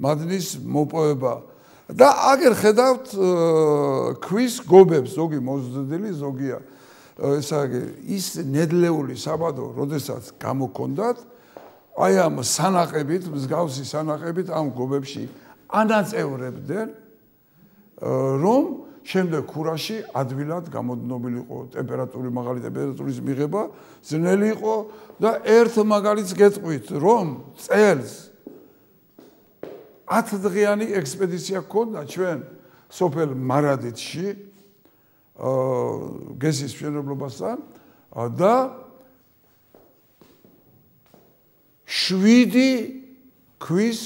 მადნის მოპოვება. და აგერ ხედავთ ქვის გობებს, ზოგი მოზრდილი, ზოგია ესა ის ნედლეული საბადო, როდესაც გამოქონდათ, აი ამ სანაყებით, მსგავსი სანაყებით ამ გობებში ანაწევრებდნენ რომ შემდეგ ქურაში ადვილად გამოდნობილიყო ტემპერატური მაღალი ტემპერატურის მიღება ძნელი იყო და ერთ მაგალითს გეტყვით რომ წელს 10 დღიანი ექსპედიცია ქონდა ჩვენ სოფელ მარადეთში გესის მშენებლობასთან და 7 ქვის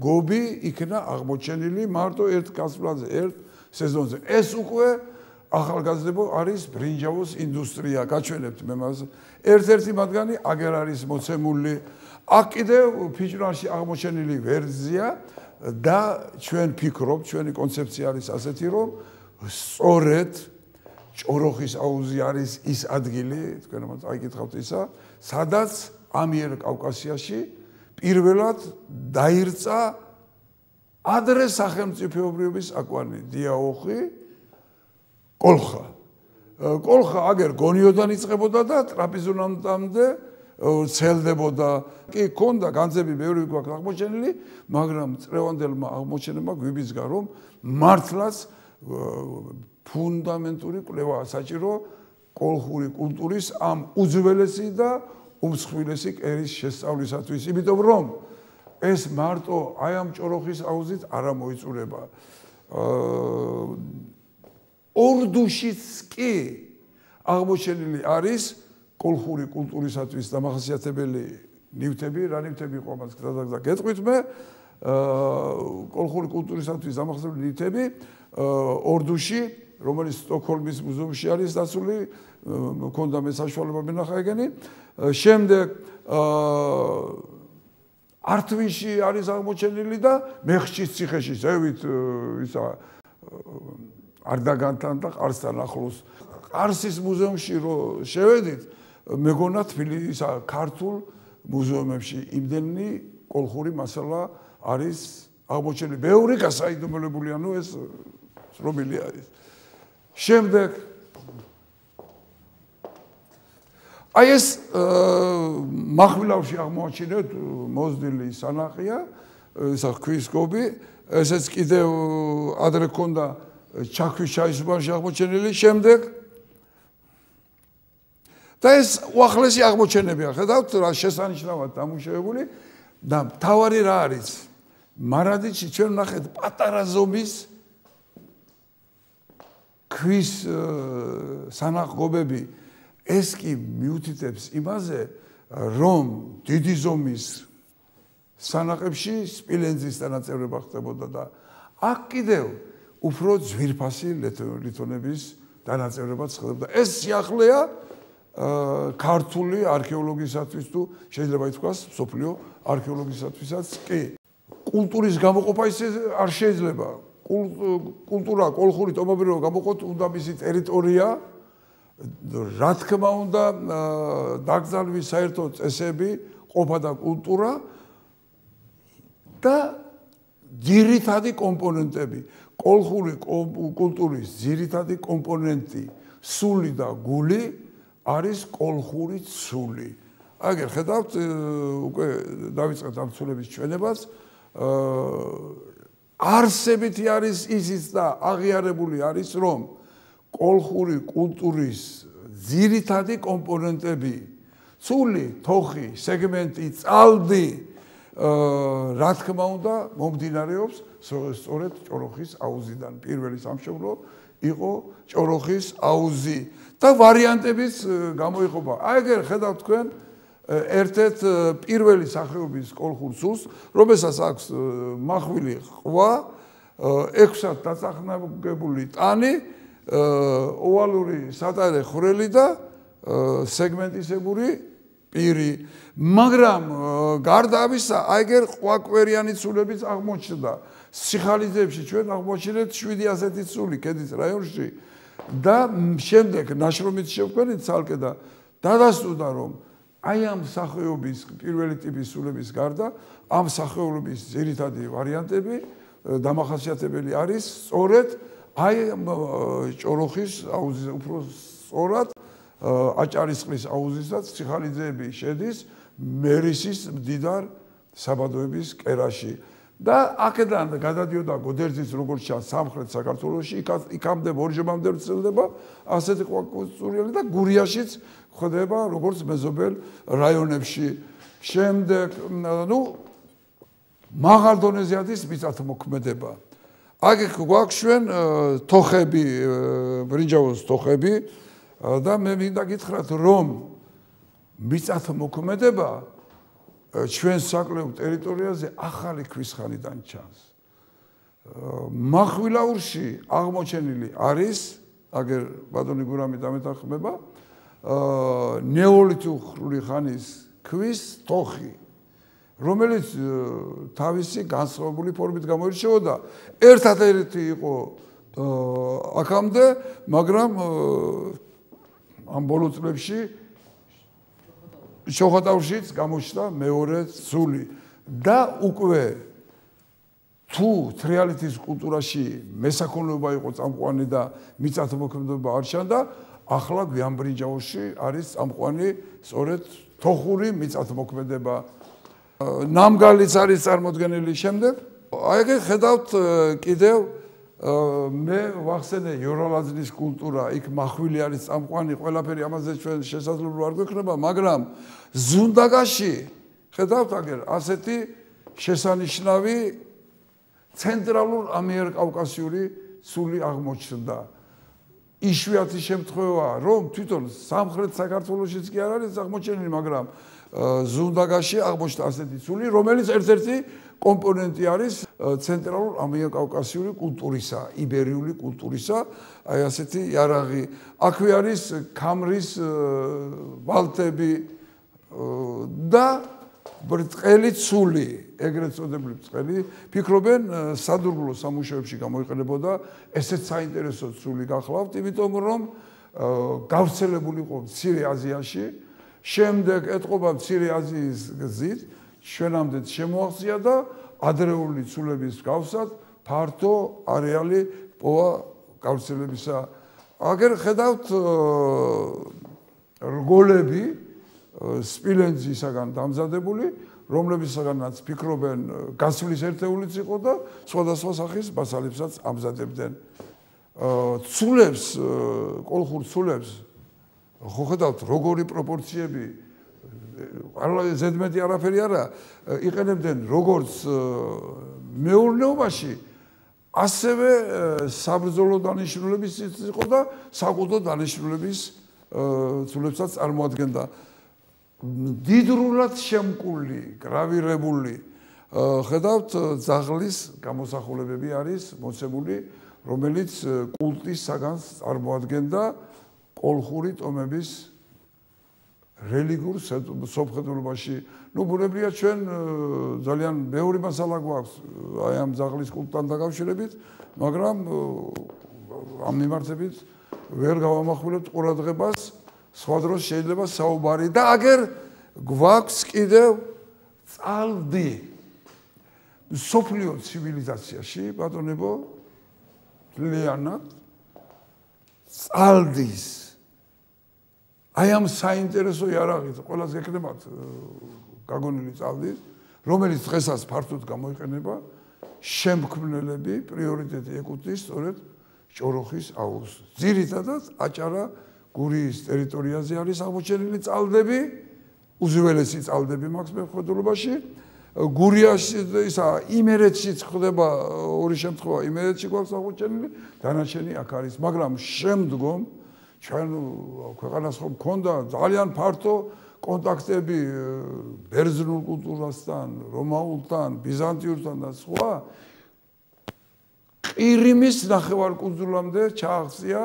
გობი იქნა აღმოჩენილი მარტო ერთ კასპლაზე, ერთ სეზონზე. ეს უკვე ახალგაზრდებო არის ბრინჯაოს ინდუსტრია, გაჩვენებთ მე მას. ერთ-ერთი მათგანი აგერ არის მოცემული. აქ კიდევ ფიჭრაში აღმოჩენილი ვერსია და ჩვენ ფიქრობთ, ჩვენი კონცეფცია არის ასეთი, რომ სწორედ ჭოროხის აუზი არის ის ადგილი, თქვენ მას აიკითხავთ ისა, სადაც ამიერ კავკასიაში პირველად დაირწა ადრე სახელმწიფოებრიობის აკვანი დიაოხი კოლხა. კოლხა აგერ გონიოდან იწყებოდა და ტრაპიზონამდე ცელდებოდა. კი ქონდა განძები ბევრი გვაქვს აღმოჩენილი მაგრამ წრევანდელმა აღმოჩენებმა გვიბიძგა რომ მართლაც ფუნდამენტური კვლევა საჭირო კოლხური კულტურის ამ უძველესი და უმსხვილესი კერის შესწავლისათვის, იმიტომ რომ ეს მარტო აი ამ ჭოროხის აუზით არ მოიწურება. აა ორდუშიც კი აღმოჩენილი არის კოლხური კულტურისათვის დამახასიათებელი ნივთები, რა ნივთები იყო მას გადაგდა გეტყვით მე აა კოლხური კულტურისათვის დამახასიათებელი ნივთები ორდუში რომელიც სტოკჰოლმის მუზეუმში არის დაცული, მქონდა მე საშუალება მენახა ეგენი. შემდეგ არტვიში არის აღმოჩენილი და მეხჩის ციხეში ზევით ისა არდაგანთან და ყარსთან ახლოს. ყარსის მუზეუმში რო შევედით, მეგონა თბილისის ქართულ მუზეუმებში იმდენი კოლხური მასალა არის აღმოჩენილი. ბევრი გასაიდუმლოებული, ანუ ეს რომელი არის. შემდეგ აი ეს מחვილავში აღმოაჩინეთ მოზდილი სანახია, ესა ქვის გობი, ესეც კიდევ ადრე ქონდა ჩაქვის ჩაისუბანში აღმოჩენილი, შემდეგ და ეს უახლესი აღმოჩენებია, ხედავთ რა შესანიშნავად დამუშავებული და თავარი რა არის? მარადიჩი ჩვენ ნახეთ პატარა ზომის ქვის სანახობები ეს კი მიუთითებს იმაზე რომ დიდი ზომის სანახებში სპილენძის დანაწევრება ხდებოდა და აქ კიდევ უფრო ძვირფასი ლითონების დანაწევრებაც ხდებოდა ეს სიახლეა ქართული არქეოლოგიისათვის თუ შეიძლება ითქვას სოფლიო არქეოლოგიისათვისაც კი კულტურის გამოყოფა ისე არ შეიძლება კულტურა კოლხური ტომობრივი გამოყოფა უნდა მისი ტერიტორია რა თქმა უნდა დაგზალვის საერთო წესები ყოფა და კულტურა და ძირითადი კომპონენტები კოლხური კულტურის ძირითადი კომპონენტი სული და გული არის კოლხური ცული. აგერ ხედავთ უკვე დავიწყეთ ამ ცულების ჩვენებას არსებითი არის ისიც და აღიარებული არის რომ კოლხური კულტურის ძირითადი კომპონენტები ცული, თოხი, სეგმენტი, წალდი რა თქმა უნდა მომდინარეობს სწორედ ჭოროხის აუზიდან პირველი სამშობლო იყო ჭოროხის აუზი და ვარიანტების გამოიყოფა. აი ეგერ ხედავთ თქვენ ერთ-ერთ პირველი სახეობის კოლხურ სულს, რომელსაც აქვს מחვილი ყვა, ექვსად დაწახნაგებული ტანი, ოვალური სატარე ხვრელი და სეგმენტისებური პირი. მაგრამ გარდა ამისა, აიგერ ყვაკვერიანი ცულებიც აღმოჩნდა. სიხალიძეებში ჩვენ აღმოჩინეთ 7 ასეთი ცული კედის რაიონში და შემდეგ ნაშრომით შევქმნით ცალკე და დადასტურდა რომ აი ამ სახეობის პირველი ტიპის სულების გარდა ამ სახეობის ძირითადი ვარიანტები დამახასიათებელი არის სწორედ აი ჭოროხის აუზის უფრო სწორად აჭარისყრის აუზისაც ციხალიძეები შედის მერისის მდიდარ საბადოების კერაში და აქედან გადადიოდა გოდერძის როგორც ჩანს სამხრეთ საქართველოსში იქამდე ორჯომამდე ვრცელდება ასეთი ყვაკუცურიელი და გურიაშიც ხდება როგორც მეზობელ რაიონებში. შემდეგ ნუ მაღალ დონეზე არის მიწათმოქმედება. აქ გვაქვს ჩვენ თოხები, ბრინჯაოს თოხები და მე მინდა გითხრათ რომ მიწათმოქმედება ჩვენ საკლებ ტერიტორიაზე ახალი ქვის ხანიდან ჩანს. מחვილაურში აღმოჩენილი არის აგერ ბატონი გურამი დამეთანხმება ნეოლითური ხანის ქვის თოხი რომელიც თავისი განსხვავებული ფორმით გამოირჩეოდა ერთადერთი იყო აქამდე მაგრამ ამ ბოლო წლებში შოხატაურშიც გამოჩნდა მეორე სული. და უკვე თუ თრიალეთის კულტურაში მესაქონლეობა იყო წამყვანი და მიწათმოქმედება არ ჩანდა ახლა გვიანბრინჯაოში არის ამყვანი სწორედ თოხური მიწათმოქმედება. ნამგალიც არის წარმოქმნილი შემდეგ. აი ეგ ხედავთ კიდევ მე ვახსენე იოროლაძის კულტურა იქ מחვილი არის წამყვანი ყველაფერი ამაზე ჩვენ შესაძლებლობა არ გვექნება მაგრამ ზუნდაგაში ხედავთ აგერ ასეთი შესანიშნავი ცენტრალურ ამიერკავკასიური სული აღმოჩნდა. იშვიათი შემთხვევაა, რომ თვითონ სამხრეთ საქართველოსიც კი არ არის აღმოჩენილი, მაგრამ ზუნდაგაში აღმოჩნდა ასეთი ცული, რომელიც ერთ-ერთი კომპონენტი არის ცენტრალურ ამიერკავკასიური კულტურისა, იბერიული კულტურისა, აი ასეთი იარაღი. აქვე არის კამრის ვალტები და ბრწყელი ცული, ეგრეთ წოდებული ბრწყელი, ფიქრობენ სადურგლო სამუშაოებში გამოიყენებოდა, ესეც საინტერესო ცული გახლავთ, იმიტომ რომ გავრცელებული იყო მცირე აზიაში, შემდეგ ეთყობა მცირე აზიის გზით, ჩვენამდე შემოაღწია და ადრეული ცულების გავსად ფართო არეალი პოა გავრცელებისა. აგერ ხედავთ რგოლები სპილენძისაგან დამზადებული, რომლებისაგანაც ფიქრობენ გასვლის ერთეულიც იყო და სხვადასხვა სახის მასალებსაც ამზადებდნენ. ცულებს, კოლხურ ცულებს ხო ხედავთ როგორი პროპორციები არა ზედმეტი არაფერი არა იყენებდნენ როგორც მეურნეობაში ასევე საბრძოლო დანიშნულების იყო და საკუთო დანიშნულების ცულებსაც წარმოადგენდა. დიდრულად შემკული, გრავირებული ხედავთ ზაღლის გამოსახულებები არის მოცემული რომელიც კულტის საგანს წარმოადგენდა კოლხური ტომების რელიგიურ სოფხედულობაში. ნუ ბუნებია ჩვენ ძალიან მეორე მასალა გვაქვს აი ამ ზაღლის კულტთან დაკავშირებით, მაგრამ ამ მიმართებით ვერ გავამახვილებთ ყურადღებას. სხვა დროს შეიძლება საუბარი და აგერ გვაქვს კიდევ წალდი სოფლიო ცივილიზაციაში ბატონებო ლიანად წალდის აი ამ საინტერესო იარაღით ყველას გეკნებათ გაგონილი წავდი რომელიც დღესაც ფართოდ გამოიყენება შემქმნელები პრიორიტეტი ეკუთვნის სწორედ ჭოროხის აუზს. ძირითადად აჭარა გურიის ტერიტორიაზე არის აღმოჩენილი წალდები უზველესი წალდები მაქვს მეხოთულობაში გურიაში ისა იმერეთშიც ხდება ორი შემთხვევა იმერეთში გვაქვს აღმოჩენილი დანარჩენი აქ არის მაგრამ შემდგომ ჩვენ ქვეყანას ხომ მქონდა ძალიან ფართო კონტაქტები ბერძნულ კულტურასთან, რომაულთან, ბიზანტიურთან და სხვა ყირიმის ნახევარკუნძულამდე ჩააღწია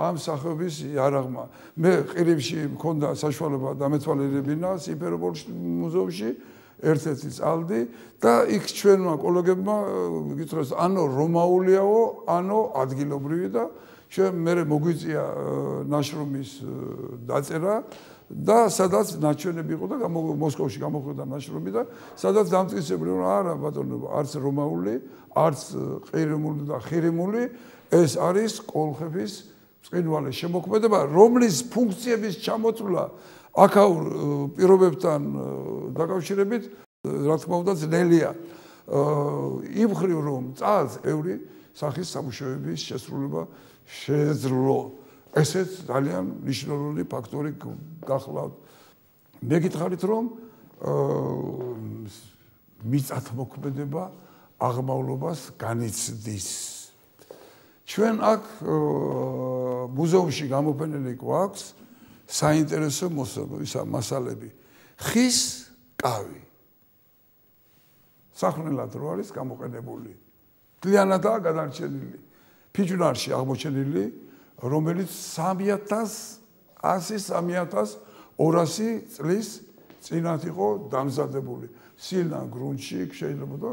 ამ სახების იარაღმა. მე ყირიმში მქონდა საშუალება დამეთვალიერებინა სიმფეროპოლის მუზეუმში ერთ-ერთი წალდი და იქ ჩვენმა კოლეგებმა გითხრეს ანუ რომაულიაო, ანუ ადგილობრივი და ჩვენ მე მოგვიწია ნაშრომის დაწერა და სადაც ნაჩვენები იყო და მოსკოვში გამოხდა ნაშრომი და სადაც დამტკიცებული რომ არა ბატონო არც რომაული, არც ყირიმული და ხირიმული ეს არის კოლხების წინვალე შემოქმედება, რომლის ფუნქციების ჩამოწვლა აქაურ პირობებთან დაკავშირებით რა თქმა უნდა ძნელია. იმ ხრივ რომ წალს ევრი სახის სამუშაოების შესრულება შეეძლო. ესეც ძალიან მნიშვნელოვანი ფაქტორი გახლავთ მე გითხარით რომ მიწათ მოქმედება აღმავლობას განიცდის. ჩვენ აქ მუზეუმში გამოფენილი გვაქვს საინტერესო მასალები. ხის კავი. საფრენად რო არის გამოყენებული. კლიანადაა გადარჩენილი ფიჯვნარში აღმოჩენილი, რომელიც 3100-3200 წლის წინათ იყო დამზადებული. სილა გრუნჩი შეიძლება და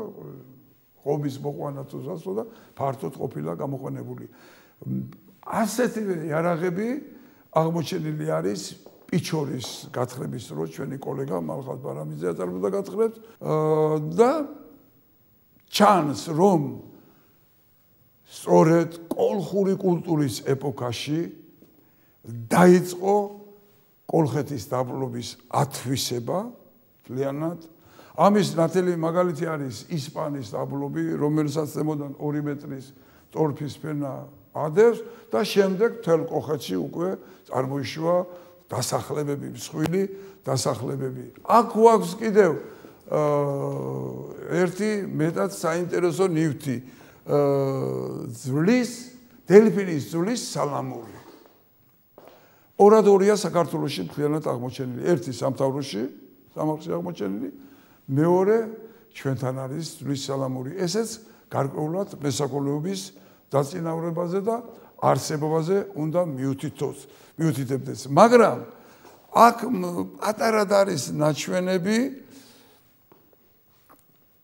ხობის მოყვანა თუ ზასო და ფართოდ ყოფილა გამოყენებული. ასეთი იარაღები აღმოჩენილი არის პიჩორის გათხრების დროს ჩვენი კოლეგა მალხაზ ბარამიძე აწარმოებდა გათხრებს და ჩანს რომ სწორედ კოლხური კულტურის ეპოქაში დაიწყო კოლხეთის დაბლობის ათვისება ძალიანად ამის ნათელი მაგალითი არის ისპანის დაბლობი რომელსაც ზემოდან 2 მეტრის ტორფის ფენა ადევს და შემდეგ თელ კოლხეთში უკვე წარმოიშვა დასახლებები მსხვილი დასახლებები. აქ გვაქვს კიდევ ერთი მეტად საინტერესო ნივთი ზვლის დელფინის ზვლის სალამური. ორადორია საქართველოსში მთლიანად აღმოჩენილი. ერთი სამთავროში, სამახში აღმოჩენილი, მეორე ჩვენთან არის ზვლის სალამური. ესეც გარკვეულად მესაკოლეობის დაწინაურებაზე და არსებობაზე უნდა მიუთითოს, მიუთითებდეს. მაგრამ აქ პატარად არის ნაჩვენები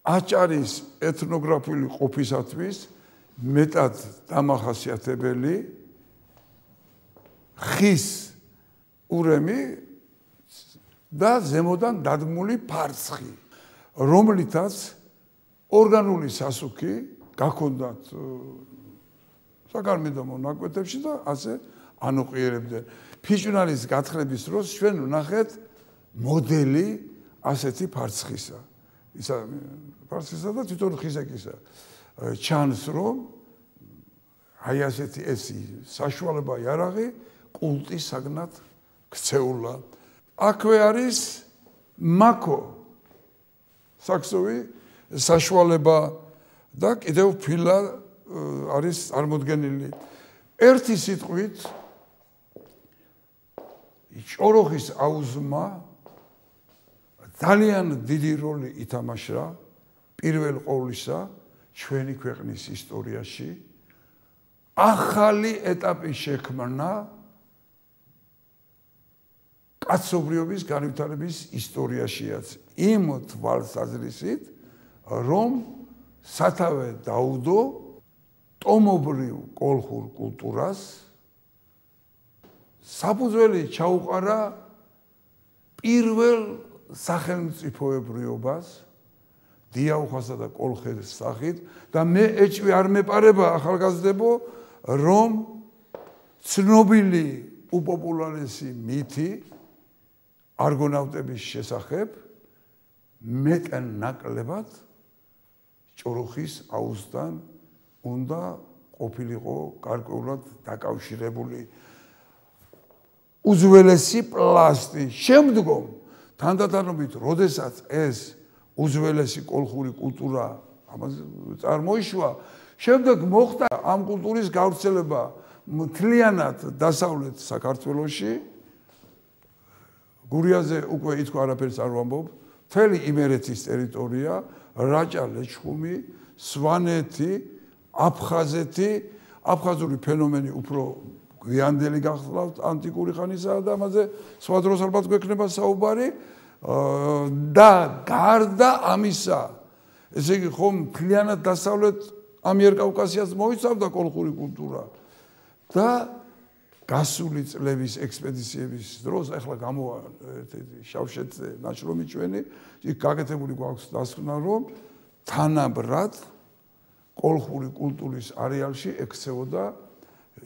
აჭარის ეთნოგრაფიული ყოფისათვის მეტად დამახასიათებელი ხის ურემი და ზემოდან დადგმული ფარცხი, რომლითაც ორგანული სასუქი გაქონდათ საკარმიდო მონაკვეთებში და ასე ანოყიერებდნენ. ფიჭვნარის გათხრების დროს ჩვენ ვნახეთ მოდელი ასეთი ფარცხისა. ისა ფარცხისა და თვითონ ხიზაკისა. ჩანს რომ აი ასეთი ესი საშუალება იარაღი კულტის საგნად ქცეულა. აქვე არის მაკო საქსოვი საშუალება და კიდევ ფილა არის წარმოდგენილი. ერთი სიტყვით ჭოროხის აუზმა ძალიან დიდი როლი ითამაშა პირველ ყოვლისა ჩვენი ქვეყნის ისტორიაში ახალი ეტაპი შექმნა კაცობრიობის განვითარების ისტორიაშიაც. იმ თვალსაზრისით რომ სათავე დაუდო ტომობრივ კოლხურ კულტურას საფუძველი ჩაუყარა პირველ სახელმწიფოებრიობას დიაუხასა და კოლხეთის სახით და მე ეჭვი არ მეპარება ახალგაზრდებო რომ ცნობილი უპოპულარესი მითი არგონავტების შესახებ მეტან ნაკლებად ჭოროხის აუზთან უნდა ყოფილიყო გარკვეულად დაკავშირებული უძველესი პლასტი. შემდგომ თანდათანობით, როდესაც ეს უძველესი კოლხური კულტურა ამას წარმოიშვა, შემდეგ მოხდა ამ კულტურის გავრცელება მთლიანად დასავლეთ საქართველოში. გურიაზე უკვე ითქვა არაფერს არ ვამბობ. მთელი იმერეთის ტერიტორია, რაჭა, ლეჩხუმი, სვანეთი, აფხაზეთი, აფხაზური ფენომენი უფრო გვიანდელი გახლავთ ანტიკური ხანისა და ამაზე სხვა დროს ალბათ გვექნება საუბარი და გარდა ამისა ესე იგი ხომ მთლიანად დასავლეთ ამიერკავკასიას მოიცავდა კოლხური კულტურა და გასული წლების ექსპედიციების დროს ახლა გამოვა ერთ-ერთი შავშეთზე ნაშრომი ჩვენი იქ გაკეთებული გვაქვს დასკვნა რომ თანაბრად კოლხური კულტურის არეალში ექცეოდა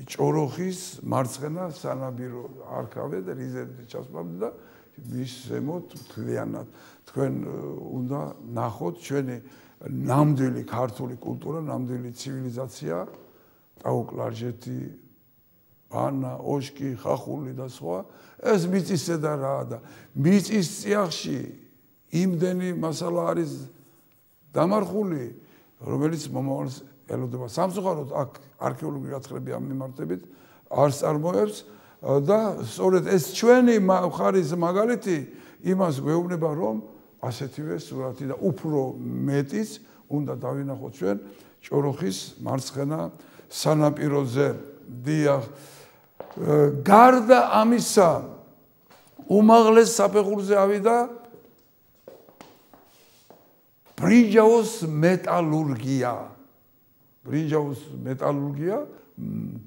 ჭოროხის მარცხენა სანაბირო არქავე და რიზერვი ჩასმავდა და მის ზემოთ მთლიანად. თქვენ უნდა ნახოთ ჩვენი ნამდვილი ქართული კულტურა, ნამდვილი ცივილიზაცია, ტაუკლარჟეთი, ანა, ოშკი, ხახული და სხვა, ეს მიწისზედა რაა და მიწის წიაღში იმდენი მასალა არის დამარხული, რომელიც მომავალს ელოდება. სამწუხაროდ აქ არქეოლოგიური გაცხრები ამ მიმართებით. არ წარმოებს და სწორედ ეს ჩვენი ხარის მაგალითი იმას გვეუბნება რომ ასეთივე სურათი და უფრო მეტიც უნდა დავინახოთ ჩვენ ჭოროხის მარცხენა სანაპიროზე. დიახ გარდა ამისა უმაღლეს საფეხურზე ავიდა ბრინჯაოს მეტალურგია. ბრინჯაოს მეტალურგია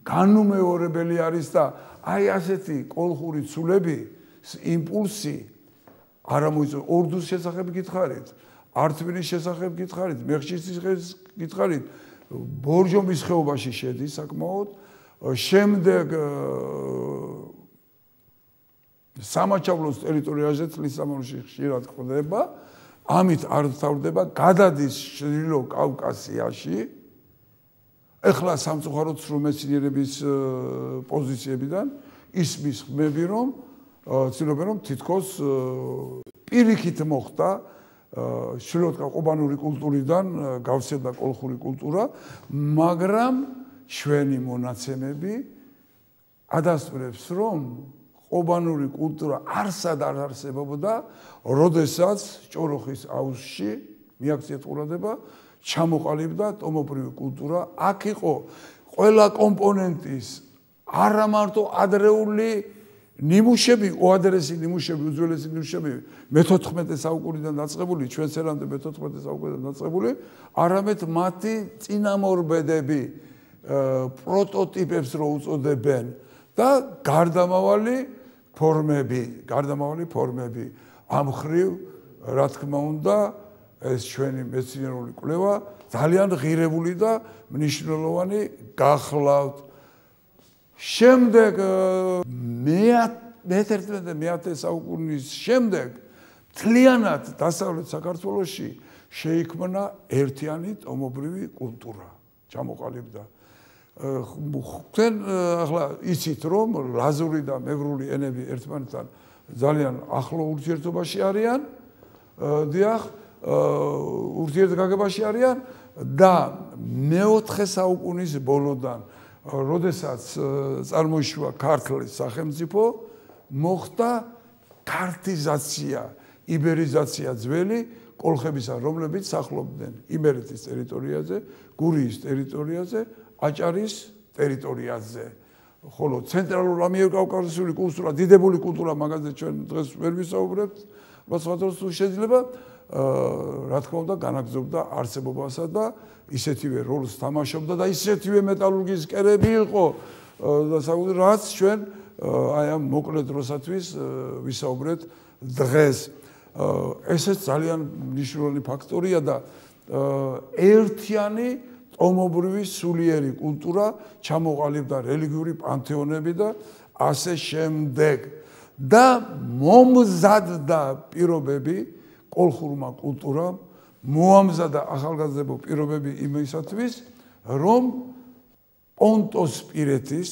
განუმეორებელი არის და აი ასეთი კოლხური ცულები იმპულსი არა მოიწო ორდუს შესახებ გითხარით არტვინის შესახებ გითხარით მეხშის გითხარით ბორჯომის ხეობაში შედის საკმაოდ შემდეგ სამაჩაბლოს ტერიტორიაზე წლის სამარში ხშირად ხდება ამით არ თავდება გადადის შრილო კავკასიაში ეხლა სამწუხაროდ სრულმეცნიერების პოზიციებიდან ისმის ხმები რომ ცდილობენ რომ თითქოს პირიქით მოხდა შილოტკა ყობანური კულტურიდან გავცედა კოლხური კულტურა მაგრამ ჩვენი მონაცემები ადასტურებს რომ ყობანური კულტურა არსად არ არსებობდა როდესაც ჭოროხის აუზში მიაქციეთ ყურადღება ჩამოყალიბდა ტომობრივი კულტურა. აქ იყო ყველა კომპონენტის არა მარტო ადრეული ნიმუშები, ოადრესი ნიმუშები, უძველესი ნიმუშები მე-14 საუკუნიდან დაწყებული, ჩვენს ერამდე მე-14 საუკუნიდან დაწყებული, არამედ მათი წინამორბედები პროტოტიპებს რო უწოდებენ და გარდამავალი ფორმები, გარდამავალი ფორმები ამ ხრივ, რა თქმა უნდა, ეს ჩვენი მეცნიერული კვლევა ძალიან ღირებული და მნიშვნელოვანი გახლავთ. შემდეგ მე-11 მე-10 საუკუნის შემდეგ თლიანად დასავლეთ საქართველოში შეიქმნა ერთიანი ტომობრივი კულტურა. ჩამოყალიბდა. ხენ ახლა იცით რომ ლაზური და მევრული ენები ერთმანეთთან ძალიან ახლო ურთიერთობაში არიან. დიახ, ურთიერთგაგებაში არიან და მეოთხე საუკუნის ბოლოდან, როდესაც წარმოიშვა ქართლის სახელმწიფო, მოხდა ქართიზაცია, იბერიზაცია ძველი კოლხებისა, რომლებიც სახლობდნენ იმერეთის ტერიტორიაზე, გურიის ტერიტორიაზე, აჭარის ტერიტორიაზე. ხოლო ცენტრალურ ამიერკავკასიური კულტურა, დიდებული კულტურა, მაგაზე ჩვენ დღეს ვერ ვისაუბრებთ, რაც სხვა თუ შეიძლება რა თქმა უნდა განაგზობდა არსებობასა და ისეთივე როლს თამაშობდა და ისეთივე მეტალურგიის კერები იყო. და საუბარი რაც ჩვენ აი ამ მოკლე დროსათვის ვისაუბრეთ დღეს. ესეც ძალიან მნიშვნელოვანი ფაქტორია და ერთიანი ტომობრივი სულიერი კულტურა ჩამოყალიბდა რელიგიური პანთეონები და ასე შემდეგ. და მომზადდა პირობები კოლხურმა კულტურამ მოამზადა ახალგაზრდებო პირობები იმისათვის რომ პონტოსპირეთის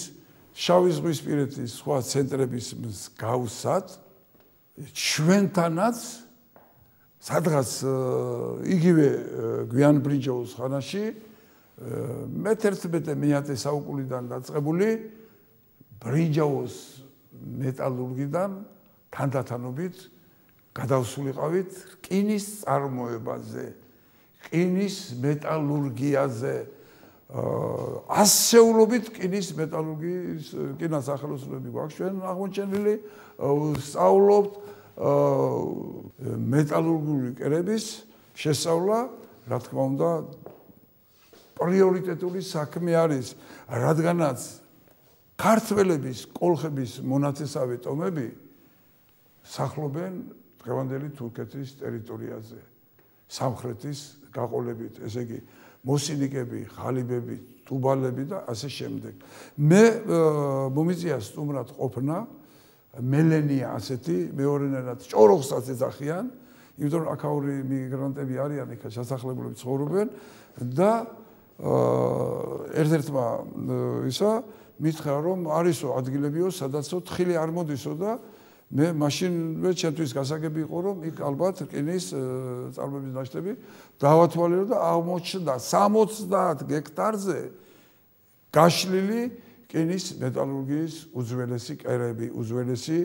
შავი ზღვის პირეთის სხვა ცენტრების მსგავსად ჩვენთანაც სადღაც იგივე გვიანბრინჯაოს ხანაში მე-11 მე-10 საუკუნიდან დაწყებული ბრინჯაოს მეტალურგიდან თანდათანობით გადავსულიყავით რკინის წარმოებაზე, რკინის მეტალურგიაზე, ასეულობით რკინის მეტალურგიის რკინას ახალოსნები გვაქვს ჩვენ აღმოჩენილი, სწავლობთ მეტალურგიული კერების შესწავლა, რა თქმა უნდა, პრიორიტეტული საქმე არის, რადგანაც ქართველების კოლხების მონაწესავე ტომები სახლობენ დღევანდელი თურქეთის ტერიტორიაზე სამხრეთის გაყოლებით ესე იგი მოსინიკები, ხალიბები, ტუბალები და ასე შემდეგ. მე მომიწია სტუმრად ყოფნა მელენია ასეთი მეორენად ჭოროხსაც ეძახიან, იმიტომ რომ აქაური მიგრანტები არიან იქ სასახლებულები ცხოვრობენ და ერთ-ერთმა ისა მითხრა რომ არისო ადგილებიო სადაცო თხილი არ მოდისო და მე მაშინვე ჩემთვის გასაგები იყო რომ იქ ალბათ რკინის წარმოების ნაშთები დავათვალიერო და აღმოჩნდა 60 ჰექტარზე გაშლილი რკინის მეტალურგიის უძველესი კერები, უძველესი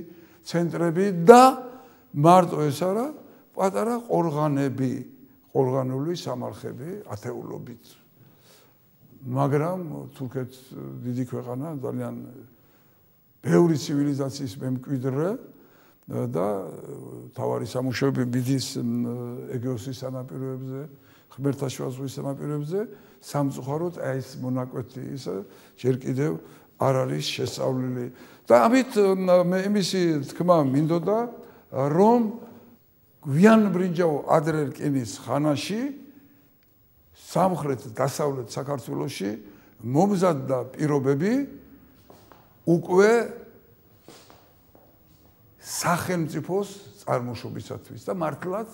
ცენტრები და მარტო ეს არა, პატარა ყორღანები, ყორღანული სამარხები ათეულობით. მაგრამ თურქეთ დიდი ქვეყანა ძალიან ბევრი ცივილიზაციის მემკვიდრე და თავარი სამუშაოები მიდის ეგეოსის სანაპიროებზე, ხმელთაშუა ზღვის სანაპიროებზე, სამწუხაროდ ეს მონაკვეთი ის ჯერ კიდევ არ არის შესწავლილი. და ამით მე იმისი თქმა მინდოდა, რომ გვიანბრინჯაო ადრერკინის ხანაში სამხრეთ დასავლეთ საქართველოში მომზადდა პირობები უკვე სახელმწიფოს წარმოშობისათვის და მართლაც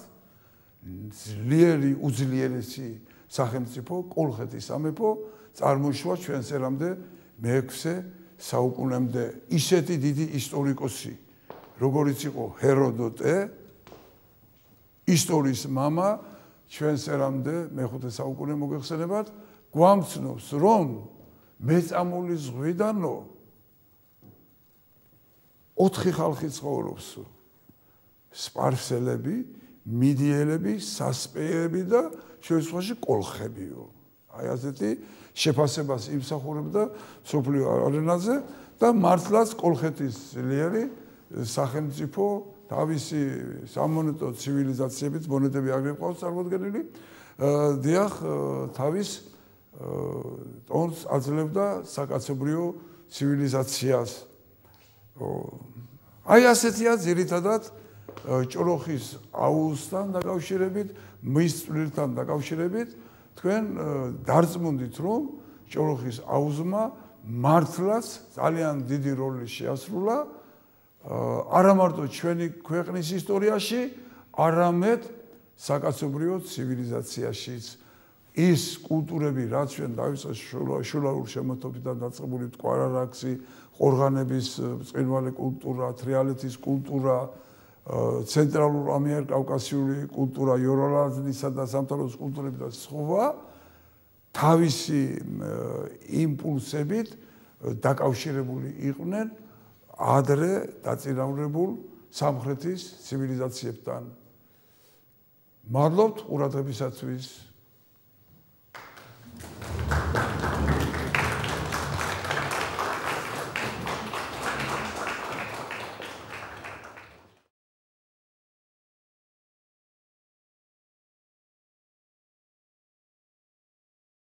ძლიერი უძლიერესი სახელმწიფო კოლხეთის სამეფო წარმოშვა ჩვენს ერამდე მე-6 საუკუნემდე ისეთი დიდი ისტორიკოსი როგორიც იყო ჰეროდოტე ისტორიის мама ჩვენს ერამდე მე-5 საუკუნე მოგეხსენებათ გვამცნობს რომ მეწამული ზღვიდანო ოთხი ხალხი ცხოვრობს. სპარსელები, მიდიელები, სასპეები და შეესვაში კოლხებიო. აი ასეთი შეფასებას იმსახურებდა სოფლიო არენაზე და მართლაც კოლხეთის ძლიერი სახელმწიფო თავისი სამონეტო ცივილიზაციებით მონეტები აგრე ყავს წარმოდგენილი დიახ თავის ტონს აძლევდა საკაცობრიო ცივილიზაციას აი ასეთია ძირითადად ჭროხის აუზთან დაკავშირებით მის წვლილთან დაკავშირებით თქვენ დარწმუნდით რომ ჭროხის აუზმა მართლაც ძალიან დიდი როლი შეასრულა არა მარტო ჩვენი ქვეყნის ისტორიაში, არამედ საკაცობრიო ცივილიზაციაშიც. ის კულტურები, რაც ჩვენ დავიწყე შულაურ შემოთობიდან დაწყებული მტკვარ-არაქსი, ყორღანების წყინვალე კულტურა, თრიალეთის კულტურა, ცენტრალურ ამიერკავკასიური კულტურა, იორალაზნისა და სამთავროს კულტურები და სხვა თავისი იმპულსებით დაკავშირებული იყვნენ ადრე დაწინაურებულ სამხრეთის ცივილიზაციებთან. მადლობთ ყურადღებისათვის. Thank you.